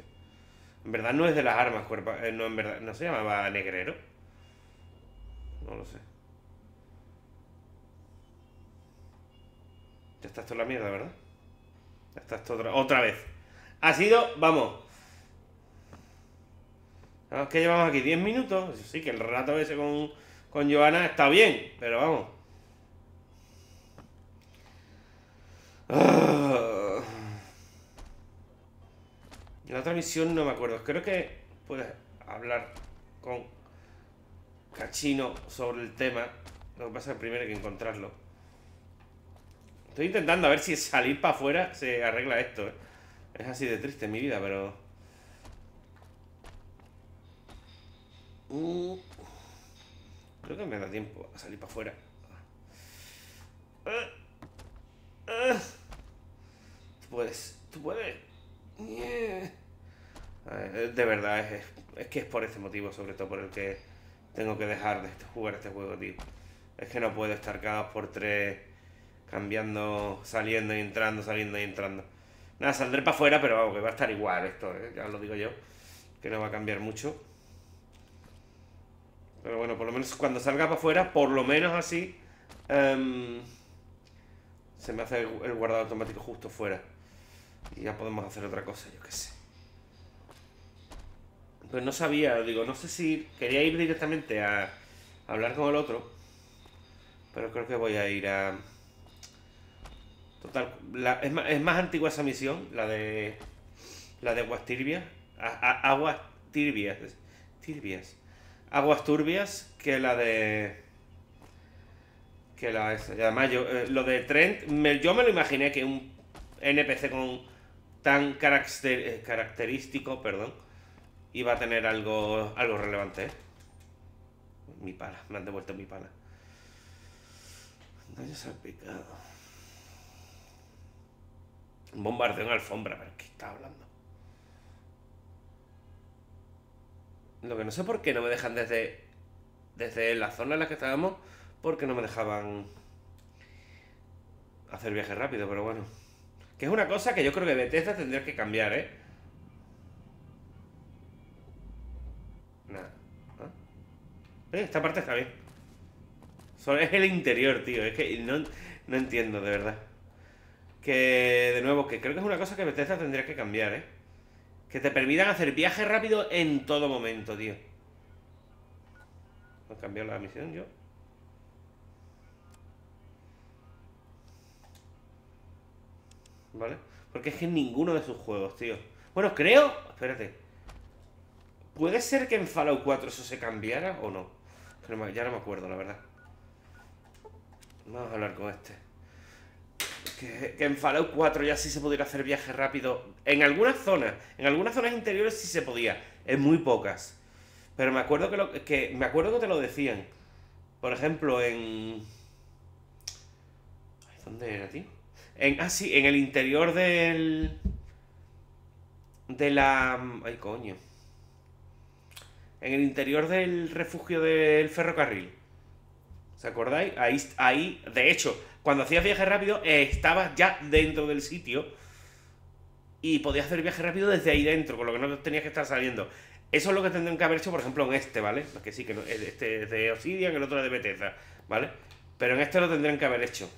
En verdad no es de las armas cuerpo. eh, no, en verdad. ¿No se llamaba negrero? No lo sé. Ya está esto en la mierda, ¿verdad? Ya está esto otra, otra vez. Ha sido, vamos. Que llevamos aquí 10 minutos. Sí, que el rato ese con, con Joana está bien, pero vamos. Ah. La otra misión no me acuerdo. Creo que puedes hablar con Cachino sobre el tema. Lo que pasa es que primero hay que encontrarlo. Estoy intentando a ver si salir para afuera se arregla esto. ¿eh? Es así de triste en mi vida, pero... Mm. Creo que me da tiempo a salir para afuera. Ah. Ah. Tú puedes, tú puedes. Ver, De verdad, es, es que es por este motivo, sobre todo por el que tengo que dejar de jugar este juego, tío. Es que no puedo estar cada por tres cambiando, saliendo y entrando, saliendo y entrando. Nada, saldré para afuera, pero vamos, que va a estar igual esto, ¿eh? ya lo digo yo. Que no va a cambiar mucho. Pero bueno, por lo menos cuando salga para afuera, por lo menos así, em, se me hace el guardado automático justo fuera. Y ya podemos hacer otra cosa, yo qué sé. Pues no sabía, digo, no sé si quería ir directamente a, hablar con el otro. Pero creo que voy a ir a... Total, es, más, es más antigua esa misión, la de... La de aguas turbias. aguas turbias. Turbias. Aguas turbias que la de. Que la además, yo, eh, lo de Trent, me- yo me lo imaginé que un NPC con tan eh, característico, perdón, iba a tener algo, algo relevante. ¿eh? Mi pala, me han devuelto mi pala. Daño salpicado. Bombardeo en alfombra, pero ¿qué está hablando? Lo que no sé por qué no me dejan desde. Desde la zona en la que estábamos, porque no me dejaban hacer viaje rápido, pero bueno. Que es una cosa que yo creo que Bethesda tendría que cambiar, ¿eh? Nada. Eh, esta parte está bien. Solo es el interior, tío. Es que no, no entiendo, de verdad. Que, de nuevo, que creo que es una cosa que Bethesda tendría que cambiar, ¿eh? Que te permitan hacer viaje rápido en todo momento, tío. ¿He cambiado la misión yo? ¿Vale? Porque es que en ninguno de sus juegos, tío. Bueno, creo... Espérate. ¿Puede ser que en Fallout 4 eso se cambiara o no? Ya no me acuerdo, la verdad. Vamos a hablar con este. Que, en Fallout 4 ya sí se pudiera hacer viaje rápido. En algunas zonas. En algunas zonas interiores sí se podía. En muy pocas. Pero me acuerdo que, lo, me acuerdo que te lo decían. Por ejemplo, en. ¿Dónde era, tío? En, ah, sí, en el interior del. De la. Ay, coño. En el interior del refugio del ferrocarril. ¿Os acordáis? Ahí, ahí, de hecho, cuando hacías viaje rápido, eh, estabas ya dentro del sitio y podías hacer viaje rápido desde ahí dentro, con lo que no tenías que estar saliendo. Eso es lo que tendrían que haber hecho, por ejemplo, en este, ¿vale? Que sí, que no- este es de Obsidian, el otro es de Bethesda, ¿vale? Pero en este lo tendrían que haber hecho.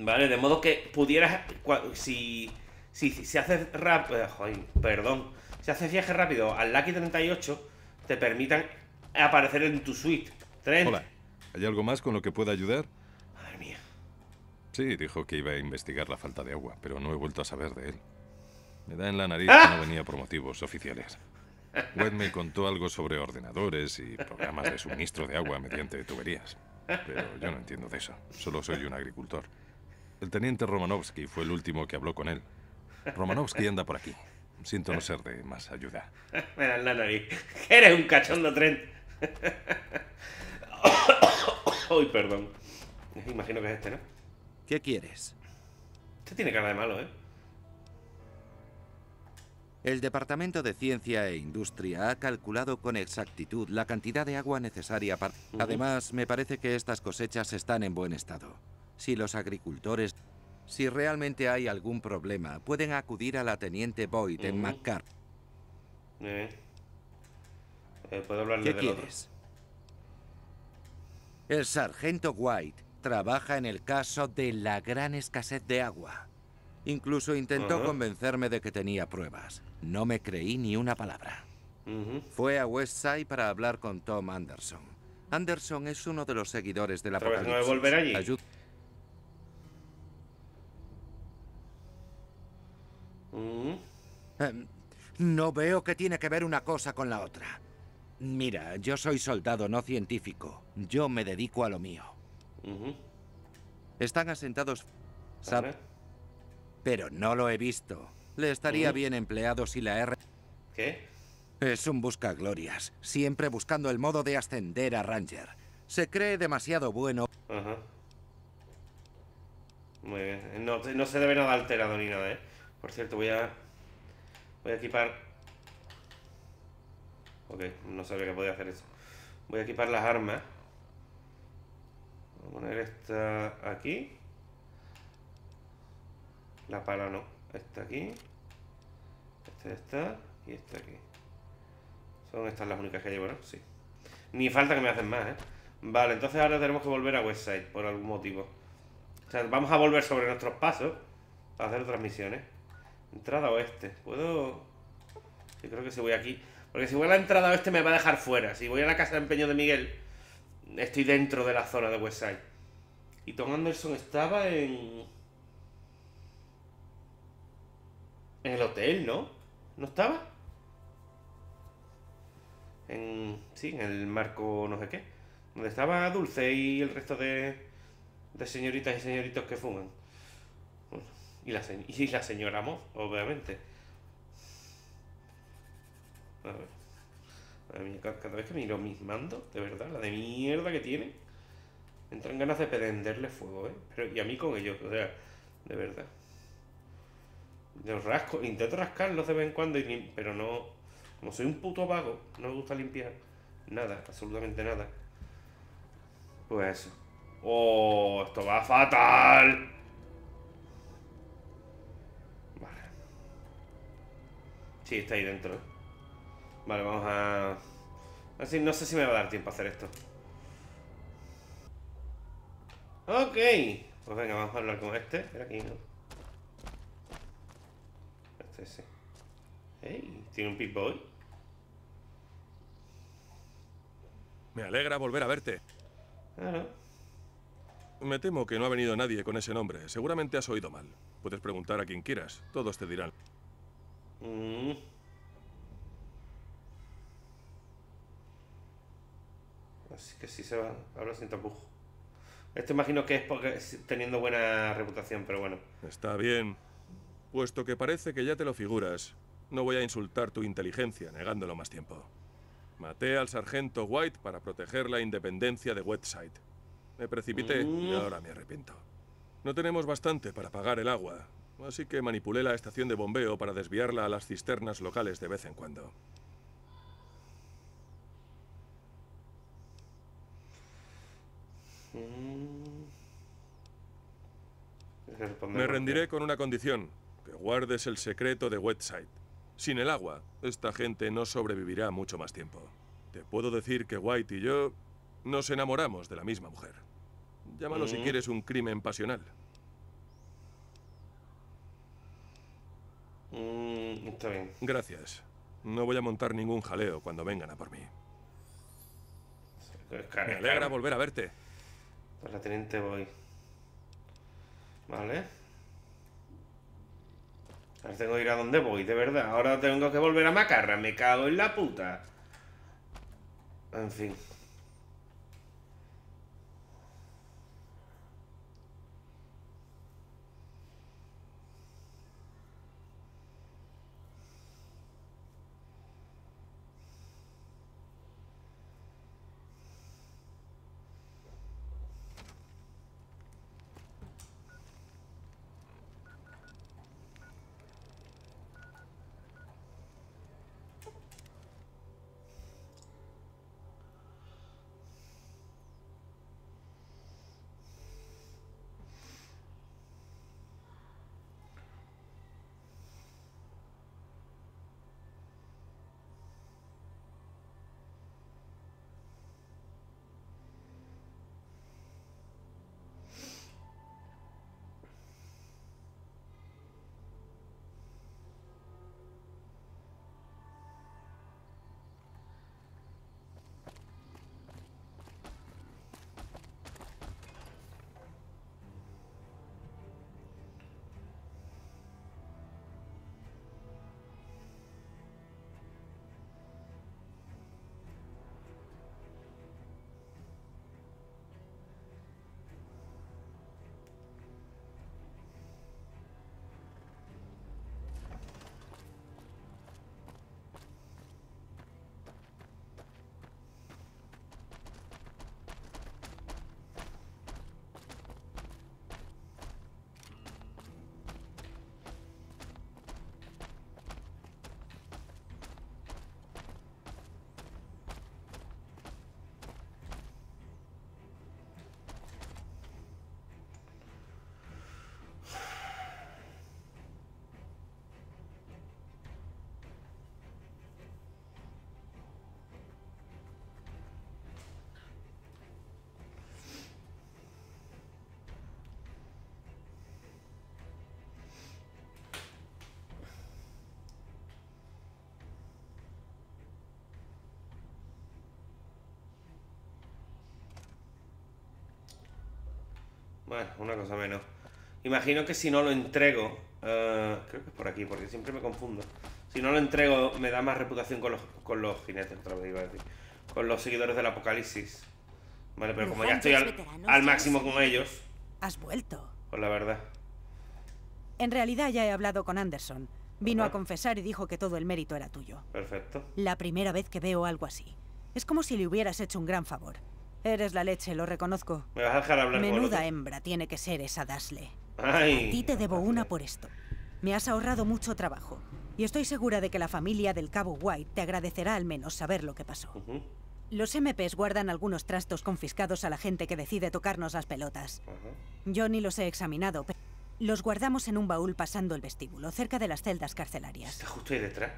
¿Vale? De modo que pudieras. cua- Si. Si, si, haces rap. eh, joder, perdón. Si haces viaje rápido al Lucky 38, te permitan aparecer en tu suite. Trent. Hola. ¿Hay algo más con lo que pueda ayudar? Madre mía. Sí, dijo que iba a investigar la falta de agua, pero no he vuelto a saber de él. Me da en la nariz ¡Ah! que no venía por motivos oficiales. Wed me contó algo sobre ordenadores y programas de suministro de agua mediante tuberías. Pero yo no entiendo de eso. Solo soy un agricultor. El teniente Romanovsky fue el último que habló con él. Romanovsky anda por aquí. Siento no ser de más ayuda. La nariz. Eres un cachondo, Trent. Uy, perdón. Imagino que es este, ¿no? ¿Qué quieres? Este tiene cara de malo, ¿eh? El Departamento de Ciencia e Industria ha calculado con exactitud la cantidad de agua necesaria para... Además, me parece que estas cosechas están en buen estado. Si los agricultores... Si realmente hay algún problema, pueden acudir a la Teniente Boyd en Ujú. McCarr. Eh. Eh, Puedo ¿Qué del otro. quieres? El sargento White trabaja en el caso de la gran escasez de agua. Incluso intentó convencerme de que tenía pruebas. No me creí ni una palabra. Fue a Westside para hablar con Tom Anderson. Anderson es uno de los seguidores del ¿Otra vez tengo que apocalipsis. volver allí? Em, no veo que tiene que ver una cosa con la otra. Mira, yo soy soldado, no científico. Yo me dedico a lo mío. Están asentados... Sab- Vale. Pero no lo he visto. Le estaría bien empleado si la R... ¿Qué? Es un buscaglorias, siempre buscando el modo de ascender a Ranger. Se cree demasiado bueno. Ajá. Muy bien. No, no se debe nada alterado ni nada, ¿eh? Por cierto, voy a... Voy a equipar... Ok, no sabía que podía hacer eso. Voy a equipar las armas. Voy a poner esta aquí. La pala no. Esta aquí. Esta está. Y esta aquí. Son estas las únicas que llevo, ¿no? Sí. Ni falta que me hacen más, ¿eh? Vale, entonces ahora tenemos que volver a Westside por algún motivo. O sea, vamos a volver sobre nuestros pasos para hacer otras misiones. Entrada oeste. ¿Puedo...? Yo creo que si voy aquí... Porque si voy a la entrada oeste me va a dejar fuera. Si voy a la casa de empeño de Miguel, estoy dentro de la zona de Westside. Y Tom Anderson estaba en... En el hotel, ¿no? ¿No estaba? En... Sí, en el marco no sé qué. Donde estaba Dulce y el resto de... De señoritas y señoritos que fuman. Y, la y la señora Moz, obviamente. Cada vez que miro mis mandos, de verdad, la de mierda que tienen, entran ganas de prenderle fuego, ¿eh? Pero, y a mí con ellos, o sea, de verdad. Los rasco, intento rascarlos de vez en cuando, pero no. Como soy un puto vago, no me gusta limpiar nada, absolutamente nada. Pues eso. ¡Oh! Esto va fatal. Sí, está ahí dentro. Vale, vamos a... Así, no sé si me va a dar tiempo a hacer esto. Ok. Pues venga, vamos a hablar con este. Aquí, ¿no? Este sí. Hey, tiene un Pip Boy. Me alegra volver a verte. Claro. Me temo que no ha venido nadie con ese nombre. Seguramente has oído mal. Puedes preguntar a quien quieras. Todos te dirán. Mm. Así que sí se va. Habla sin tapujo. Esto imagino que es porque teniendo buena reputación, pero bueno. Está bien. Puesto que parece que ya te lo figuras, no voy a insultar tu inteligencia negándolo más tiempo. Maté al sargento White para proteger la independencia de Westside. Me precipité y Mm. ahora me arrepiento. No tenemos bastante para pagar el agua, así que manipulé la estación de bombeo para desviarla a las cisternas locales de vez en cuando. Me rendiré con una condición, que guardes el secreto de Westside. Sin el agua, esta gente no sobrevivirá mucho más tiempo. Te puedo decir que White y yo nos enamoramos de la misma mujer. Llámalo si Mm. quieres un crimen pasional. Mm, está bien. Gracias. No voy a montar ningún jaleo cuando vengan a por mí. Me alegra volver a verte. Pues la teniente voy. Vale. Ahora tengo que ir a donde voy, de verdad. Ahora tengo que volver a Macarra. Me cago en la puta. En fin. Bueno, una cosa menos. Imagino que si no lo entrego, Eh, creo que es por aquí, porque siempre me confundo. Si no lo entrego, me da más reputación con los, con los jinetes, otra vez iba a decir. Con los seguidores del apocalipsis. Vale, pero como ya estoy al, al máximo con ellos, Has vuelto. pues la verdad. En realidad ya he hablado con Anderson. Vino a confesar y dijo que todo el mérito era tuyo. Perfecto. La primera vez que veo algo así. Es como si le hubieras hecho un gran favor. Eres la leche, lo reconozco. ¿Me vas a dejar hablar Menuda hembra tiene que ser esa Dasle. Ay. A ti te debo una por esto. Me has ahorrado mucho trabajo. Y estoy segura de que la familia del Cabo White te agradecerá al menos saber lo que pasó. Los MPs guardan algunos trastos confiscados a la gente que decide tocarnos las pelotas. Yo ni los he examinado, pero los guardamos en un baúl pasando el vestíbulo, cerca de las celdas carcelarias. Está justo ahí detrás.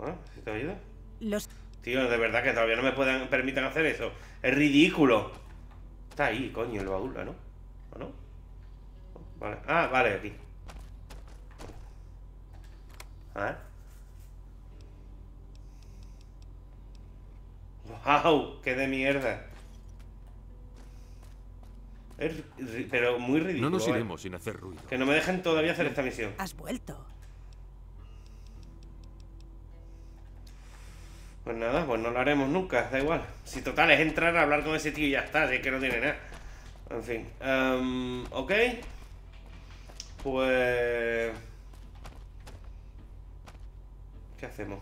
¿Ah? ¿Sí te ha oído? Los... Tío, de verdad que todavía no me puedan, permitan hacer eso. Es ridículo. Está ahí, coño, el baúl, ¿ah, ¿no? ¿O no? Vale. Ah, vale, aquí. A ver. ¡Wow! ¡Qué de mierda! Es pero muy ridículo. No nos ¿eh? iremos sin hacer ruido. Que no me dejen todavía hacer esta misión. Has vuelto. Pues nada, pues no lo haremos nunca, da igual. Si total es entrar a hablar con ese tío y ya está, si es que no tiene nada. En fin. em, ok. Pues. ¿Qué hacemos?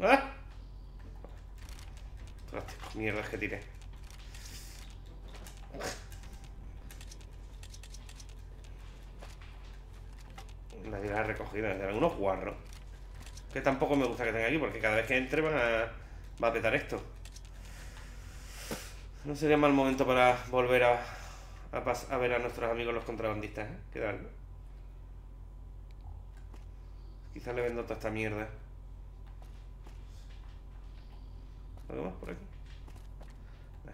¡Ah! Ostras, mierdas que tiré. La ha recogido, eran unos guarros. Que tampoco me gusta que tenga aquí, porque cada vez que entre van a, va a petar esto. No sería mal momento para volver a, a, pas- a ver a nuestros amigos los contrabandistas, ¿eh? ¿Qué tal? Quizás le vendo toda esta mierda. ¿Algo más por aquí?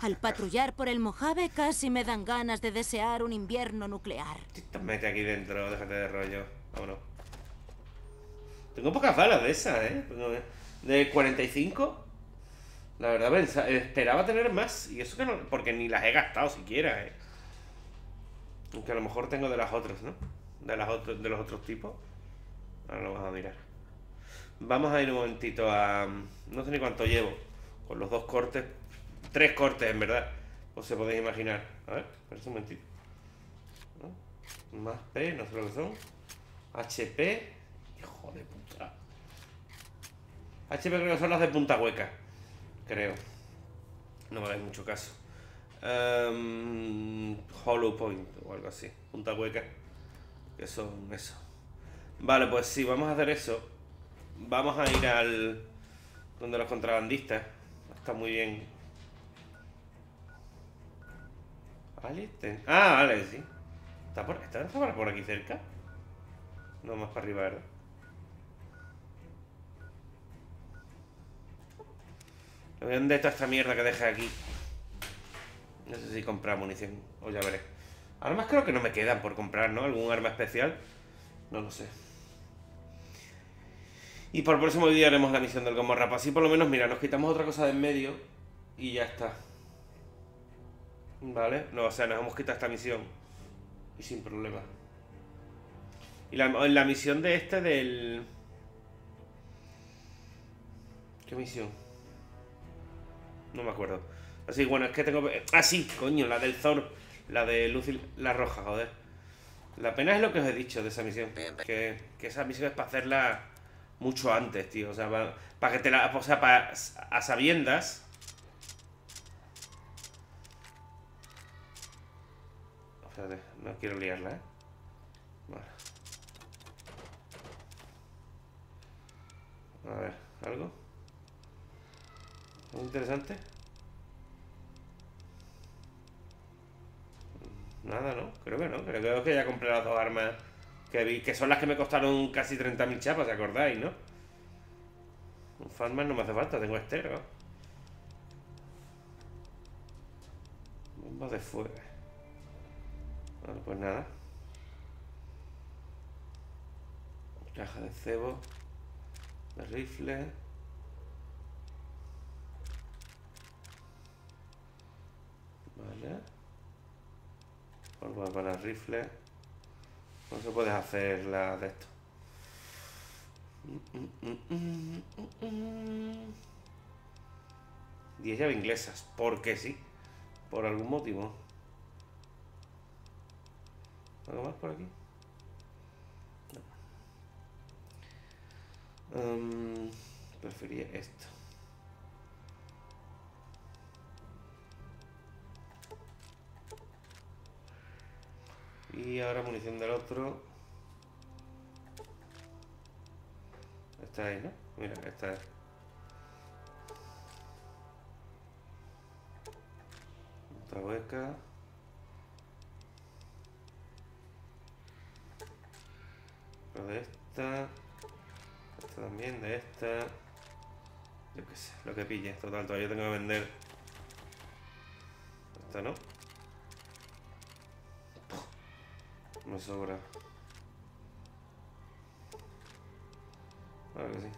Al patrullar por el Mojave casi me dan ganas de desear un invierno nuclear. Te mete aquí dentro, déjate de rollo. Vámonos. Tengo pocas balas de esas, ¿eh? De 45. La verdad, pensa- esperaba tener más. Y eso que no. Porque ni las he gastado siquiera, ¿eh? Aunque a lo mejor tengo de las otras, ¿no? De, las otros, de los otros tipos. Ahora lo vamos a mirar. Vamos a ir un momentito a. No sé ni cuánto llevo. Con los dos cortes. Tres cortes, en verdad. Os se podéis imaginar. A ver, espera un momentito. Más P, no sé lo que son. HP. Hijo de puta. HP creo que son las de punta hueca. Creo. No me hagáis mucho caso. Em, hollow Point o algo así. Punta hueca. Que son eso. Vale, pues sí, vamos a hacer eso. Vamos a ir al. Donde los contrabandistas. Está muy bien. Ten- Ah, vale, sí. ¿Está por, por aquí cerca? No, más para arriba, ¿verdad? Vender toda esta mierda que deje aquí. No sé si comprar munición. O ya veré. Armas creo que no me quedan por comprar, ¿no? ¿Algún arma especial? No lo sé. Y por el próximo vídeo haremos la misión del Gomorra. Pues así por lo menos, mira, nos quitamos otra cosa de en medio. Y ya está. Vale. No, o sea, nos hemos quitado esta misión. Y sin problema. Y la, la misión de este del... ¿Qué misión? No me acuerdo. Así, bueno, es que tengo... Ah, sí, coño, la del Thor. La de Luz y la Roja, joder. La pena es lo que os he dicho de esa misión. Que, que esa misión es para hacerla mucho antes, tío. O sea, para, que te la... O sea, para... A sabiendas... No quiero liarla, ¿eh? Vale. A ver, ¿algo? ¿Algo interesante? Nada, ¿no? Creo que no. Creo que ya compré las dos armas que vi, que son las que me costaron casi 30.000 chapas, ¿te acordáis, no? Un Fatman no me hace falta, tengo estero. Bomba de fuego. Bueno, pues nada. Caja de cebo. De rifle. Vale. Forma para el rifle. No se puedes hacer la de esto. Diez llaves inglesas. porque sí? Por algún motivo. ¿Algo más por aquí? No. Um, prefería esto. Y ahora munición del otro. Esta es, ¿no? Mira, esta es. Otra hueca. Otra de esta. Esta también, de esta. Yo qué sé, lo que pille. Total, todavía tengo que vender. Esta no. Me sobra. Claro que sí.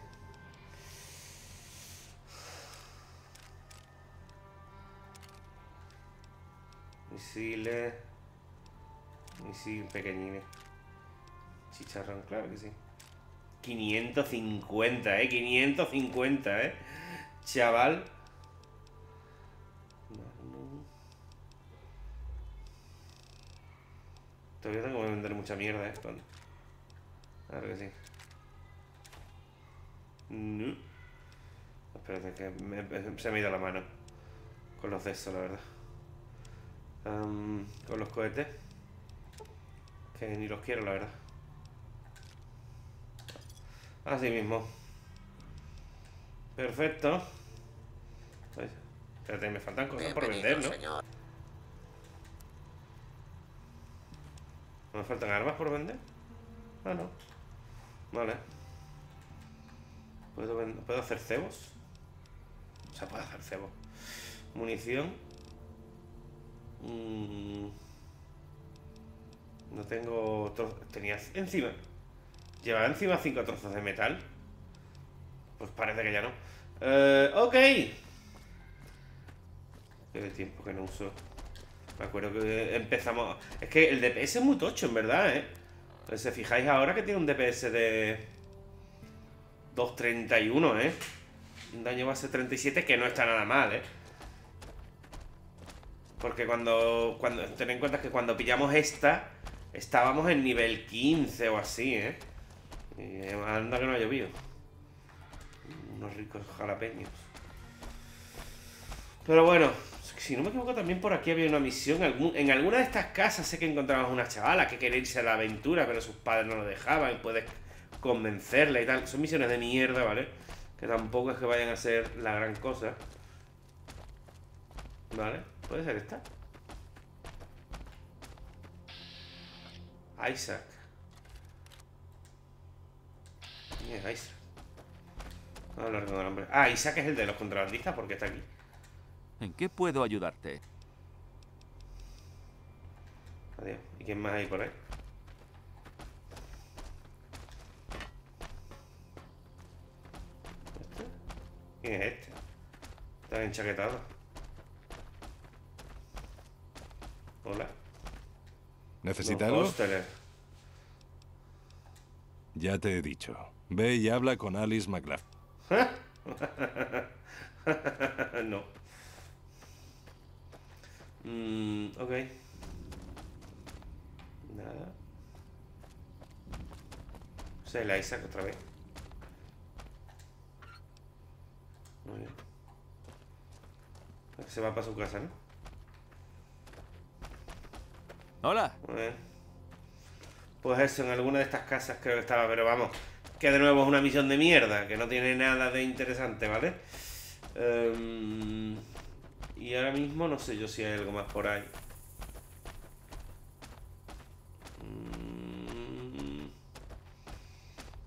Misiles. Misil pequeñines. Chicharrón, claro que sí. 550, eh. 550, eh. Chaval. Todavía tengo que vender mucha mierda, eh. Claro que sí. No. Espérate, que se me ha ido la mano. Con los de eso, la verdad. Con los cohetes. Que ni los quiero, la verdad. Así mismo. Perfecto. Espérate, me faltan cosas por vender, ¿no? ¿No me faltan armas por vender? Ah, no. Vale. ¿Puedo, ven- ¿Puedo hacer cebos? O sea, puedo hacer cebos. Munición. Mm. No tengo... Tenía encima... ¿Llevaba encima cinco trozos de metal? Pues parece que ya no. Eh, ok. Tiempo que no uso. Me acuerdo que empezamos... Es que el DPS es muy tocho, en verdad, ¿eh? Pues si fijáis ahora que tiene un DPS de... 2.31, ¿eh? Un daño base 37 que no está nada mal, ¿eh? Porque cuando... cuando ten en cuenta que cuando pillamos esta... Estábamos en nivel 15 o así, ¿eh? Y anda que no ha llovido. Unos ricos jalapeños. Pero bueno, si no me equivoco, también por aquí había una misión. En alguna de estas casas sé que encontramos una chavala que quería irse a la aventura, pero sus padres no lo dejaban. Y puedes convencerla y tal. Son misiones de mierda, ¿vale? Que tampoco es que vayan a ser la gran cosa. ¿Vale? Puede ser esta. Isaac. ¿Quién Isaac? Vamos a hablar con el hombre. Ah, Isaac es el de los contrabandistas porque está aquí. ¿En qué puedo ayudarte? Adiós. ¿Y quién más hay por ahí? ¿Este? ¿Quién es este? Está enchaquetado. Hola. ¿Necesita algo? Ya te he dicho. Ve y habla con Alice McLaughlin. no. Mm, ok. Nada. O sea, la Isaac otra vez. Muy bien. Se va para su casa, ¿no? Hola. Muy bien. Pues eso, en alguna de estas casas creo que estaba, pero vamos, que de nuevo es una misión de mierda, que no tiene nada de interesante, ¿vale? Em, y ahora mismo no sé yo si hay algo más por ahí. Mm.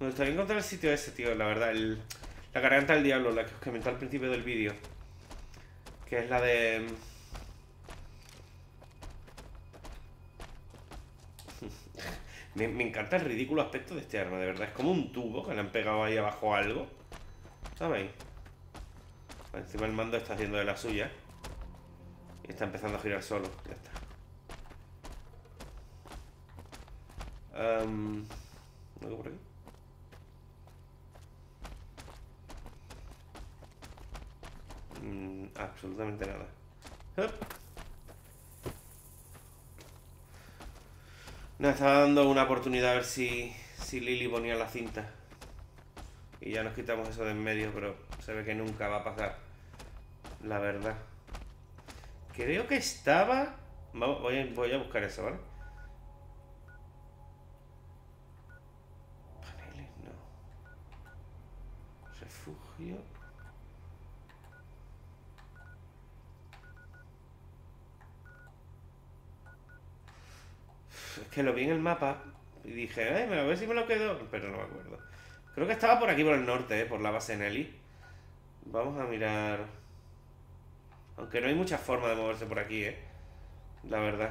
Me gustaría encontrar el sitio ese, tío, la verdad. el- la garganta del diablo, la que os comenté al principio del vídeo. Que es la de... Me, me encanta el ridículo aspecto de este arma, de verdad. Es como un tubo que le han pegado ahí abajo algo. ¿Sabéis? Encima el mando está haciendo de la suya. Está empezando a girar solo. Ya está. Um, ¿Algo por aquí? Mm, absolutamente nada. Nos estaba dando una oportunidad a ver si, si Lily ponía la cinta. Y ya nos quitamos eso de en medio, pero se ve que nunca va a pasar. La verdad. Creo que estaba... Voy, a, buscar eso, ¿vale? Paneles, no. Refugio. Es que lo vi en el mapa y dije, eh, a ver si me lo quedo. Pero no me acuerdo. Creo que estaba por aquí, por el norte, eh, por la base Nelly. Vamos a mirar. Aunque no hay mucha forma de moverse por aquí, eh. La verdad.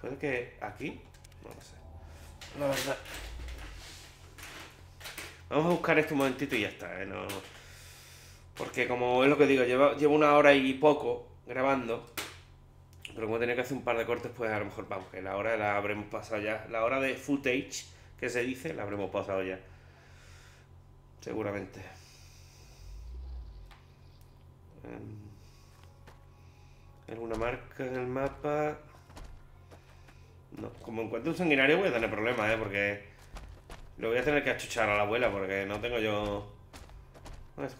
¿Puede que aquí? No lo sé. La verdad. Vamos a buscar esto un momentito y ya está, ¿eh? No... Porque como es lo que digo, llevo, llevo una hora y poco grabando. Pero como tenía que hacer un par de cortes, pues a lo mejor, vamos, que la hora la habremos pasado ya. La hora de footage, que se dice, la habremos pasado ya. Seguramente. Em, ¿Alguna marca en el mapa? No, como encuentro un sanguinario voy a tener problemas, ¿eh? Porque lo voy a tener que achuchar a la abuela porque no tengo yo...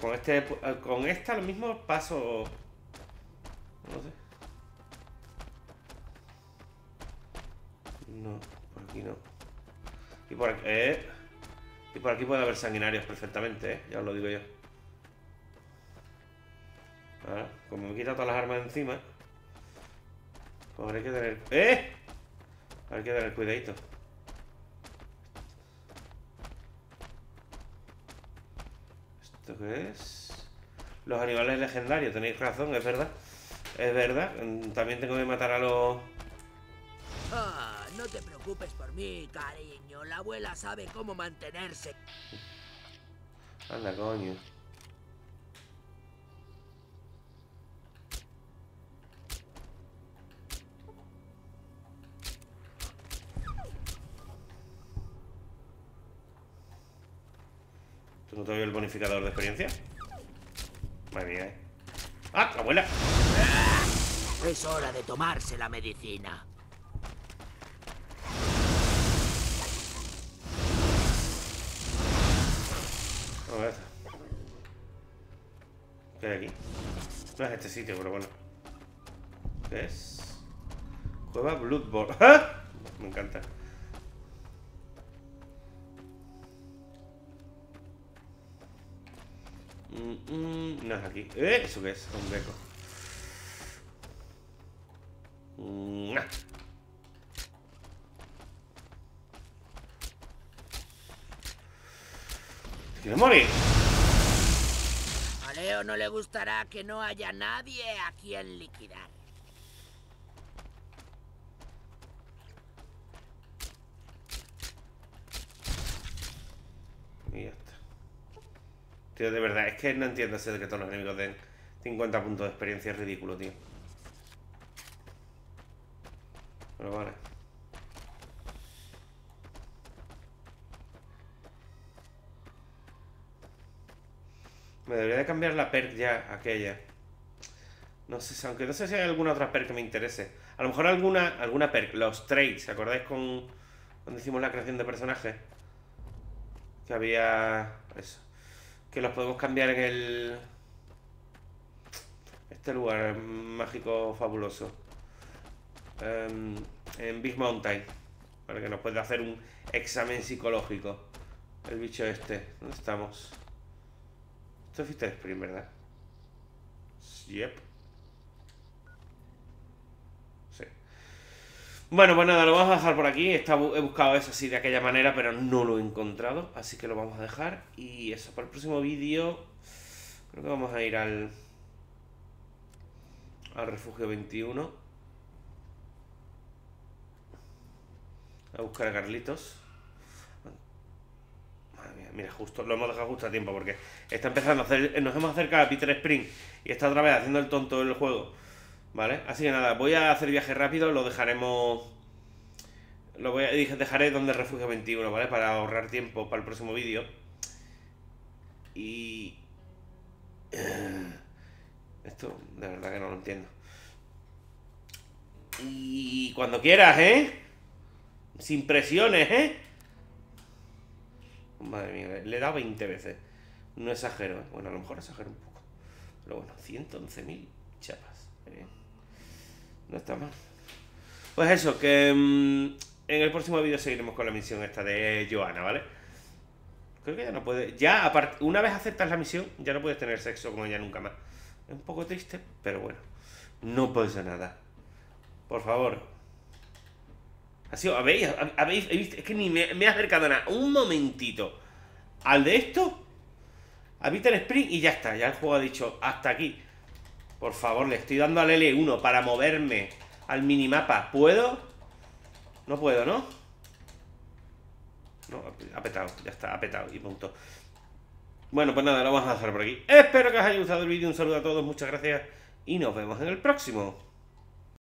Con este... Con esta lo mismo paso... No sé. No, por aquí no. Y por aquí... Eh, y por aquí puede haber sanguinarios perfectamente, ¿eh? Ya os lo digo yo. Ahora, como me quita todas las armas encima... Pues hay que tener... ¡Eh! Hay que tener cuidadito. ¿Esto qué es? Los animales legendarios, tenéis razón, es verdad. Es verdad. También tengo que matar a los... Ah, no te preocupes por mí, cariño. La abuela sabe cómo mantenerse. Anda, coño. ¿Tú no te doy el bonificador de experiencia? Madre mía, ¿eh? ¡Ah, abuela! Es hora de tomarse la medicina. A ver. ¿Qué hay aquí? No es este sitio, pero bueno. ¿Qué es? Cueva Bloodborne. ¡Ah! Me encanta. Mm, mm, no es aquí. ¿Eh? ¿Eso qué es? Un beco. Mm, ah. ¡Quiero morir! A Leo no le gustará que no haya nadie a quien liquidar. Y ya está. Tío, de verdad, que no entiendo ese de que todos los enemigos den 50 puntos de experiencia. Es ridículo, tío. Pero vale. Me debería de cambiar la perk ya, aquella. No sé, aunque no sé si hay alguna otra perk que me interese. A lo mejor alguna, alguna perk, los trades, ¿acordáis con cuando hicimos la creación de personajes? Que había eso. Que los podemos cambiar en el este lugar mágico fabuloso. Em, en Big Mountain. Para que nos pueda hacer un examen psicológico. El bicho este. ¿Dónde estamos? Esto es Spring, ¿verdad? Yep. Bueno, pues nada, lo vamos a dejar por aquí. He buscado eso así de aquella manera, pero no lo he encontrado. Así que lo vamos a dejar. Y eso, para el próximo vídeo... Creo que vamos a ir al... Al refugio 21. A buscar a Carlitos. Madre mía, mira, justo, lo hemos dejado justo a tiempo porque está empezando a hacer. Nos hemos acercado a Peter Spring y está otra vez haciendo el tonto del juego. ¿Vale? Así que nada, voy a hacer viaje rápido, lo dejaremos. Lo voy a, dejaré donde refugio 21, ¿vale? Para ahorrar tiempo para el próximo vídeo. Y... Esto, de verdad que no lo entiendo. Y cuando quieras, ¿eh? Sin presiones, ¿eh? Madre mía, le he dado 20 veces. No exagero, ¿eh? Bueno, a lo mejor exagero un poco. Pero bueno, 111.000 chapas. Eh, no está mal. Pues eso, que mm, en el próximo vídeo seguiremos con la misión esta de Joana, ¿vale? Creo que ya no puede... Ya, una vez aceptas la misión, ya no puedes tener sexo con ella nunca más. Es un poco triste, pero bueno. No pasa nada. Por favor. Ha sido, ¿habéis? ¿Habéis? Es que ni me, me he acercado nada. Un momentito. Al de esto. A Peter Spring y ya está. Ya el juego ha dicho hasta aquí. Por favor, le estoy dando al L1 para moverme al minimapa. ¿Puedo? No puedo, ¿no? No, ha petado. Ya está, ha petado y punto. Bueno, pues nada, lo vamos a hacer por aquí. Espero que os haya gustado el vídeo. Un saludo a todos, muchas gracias. Y nos vemos en el próximo.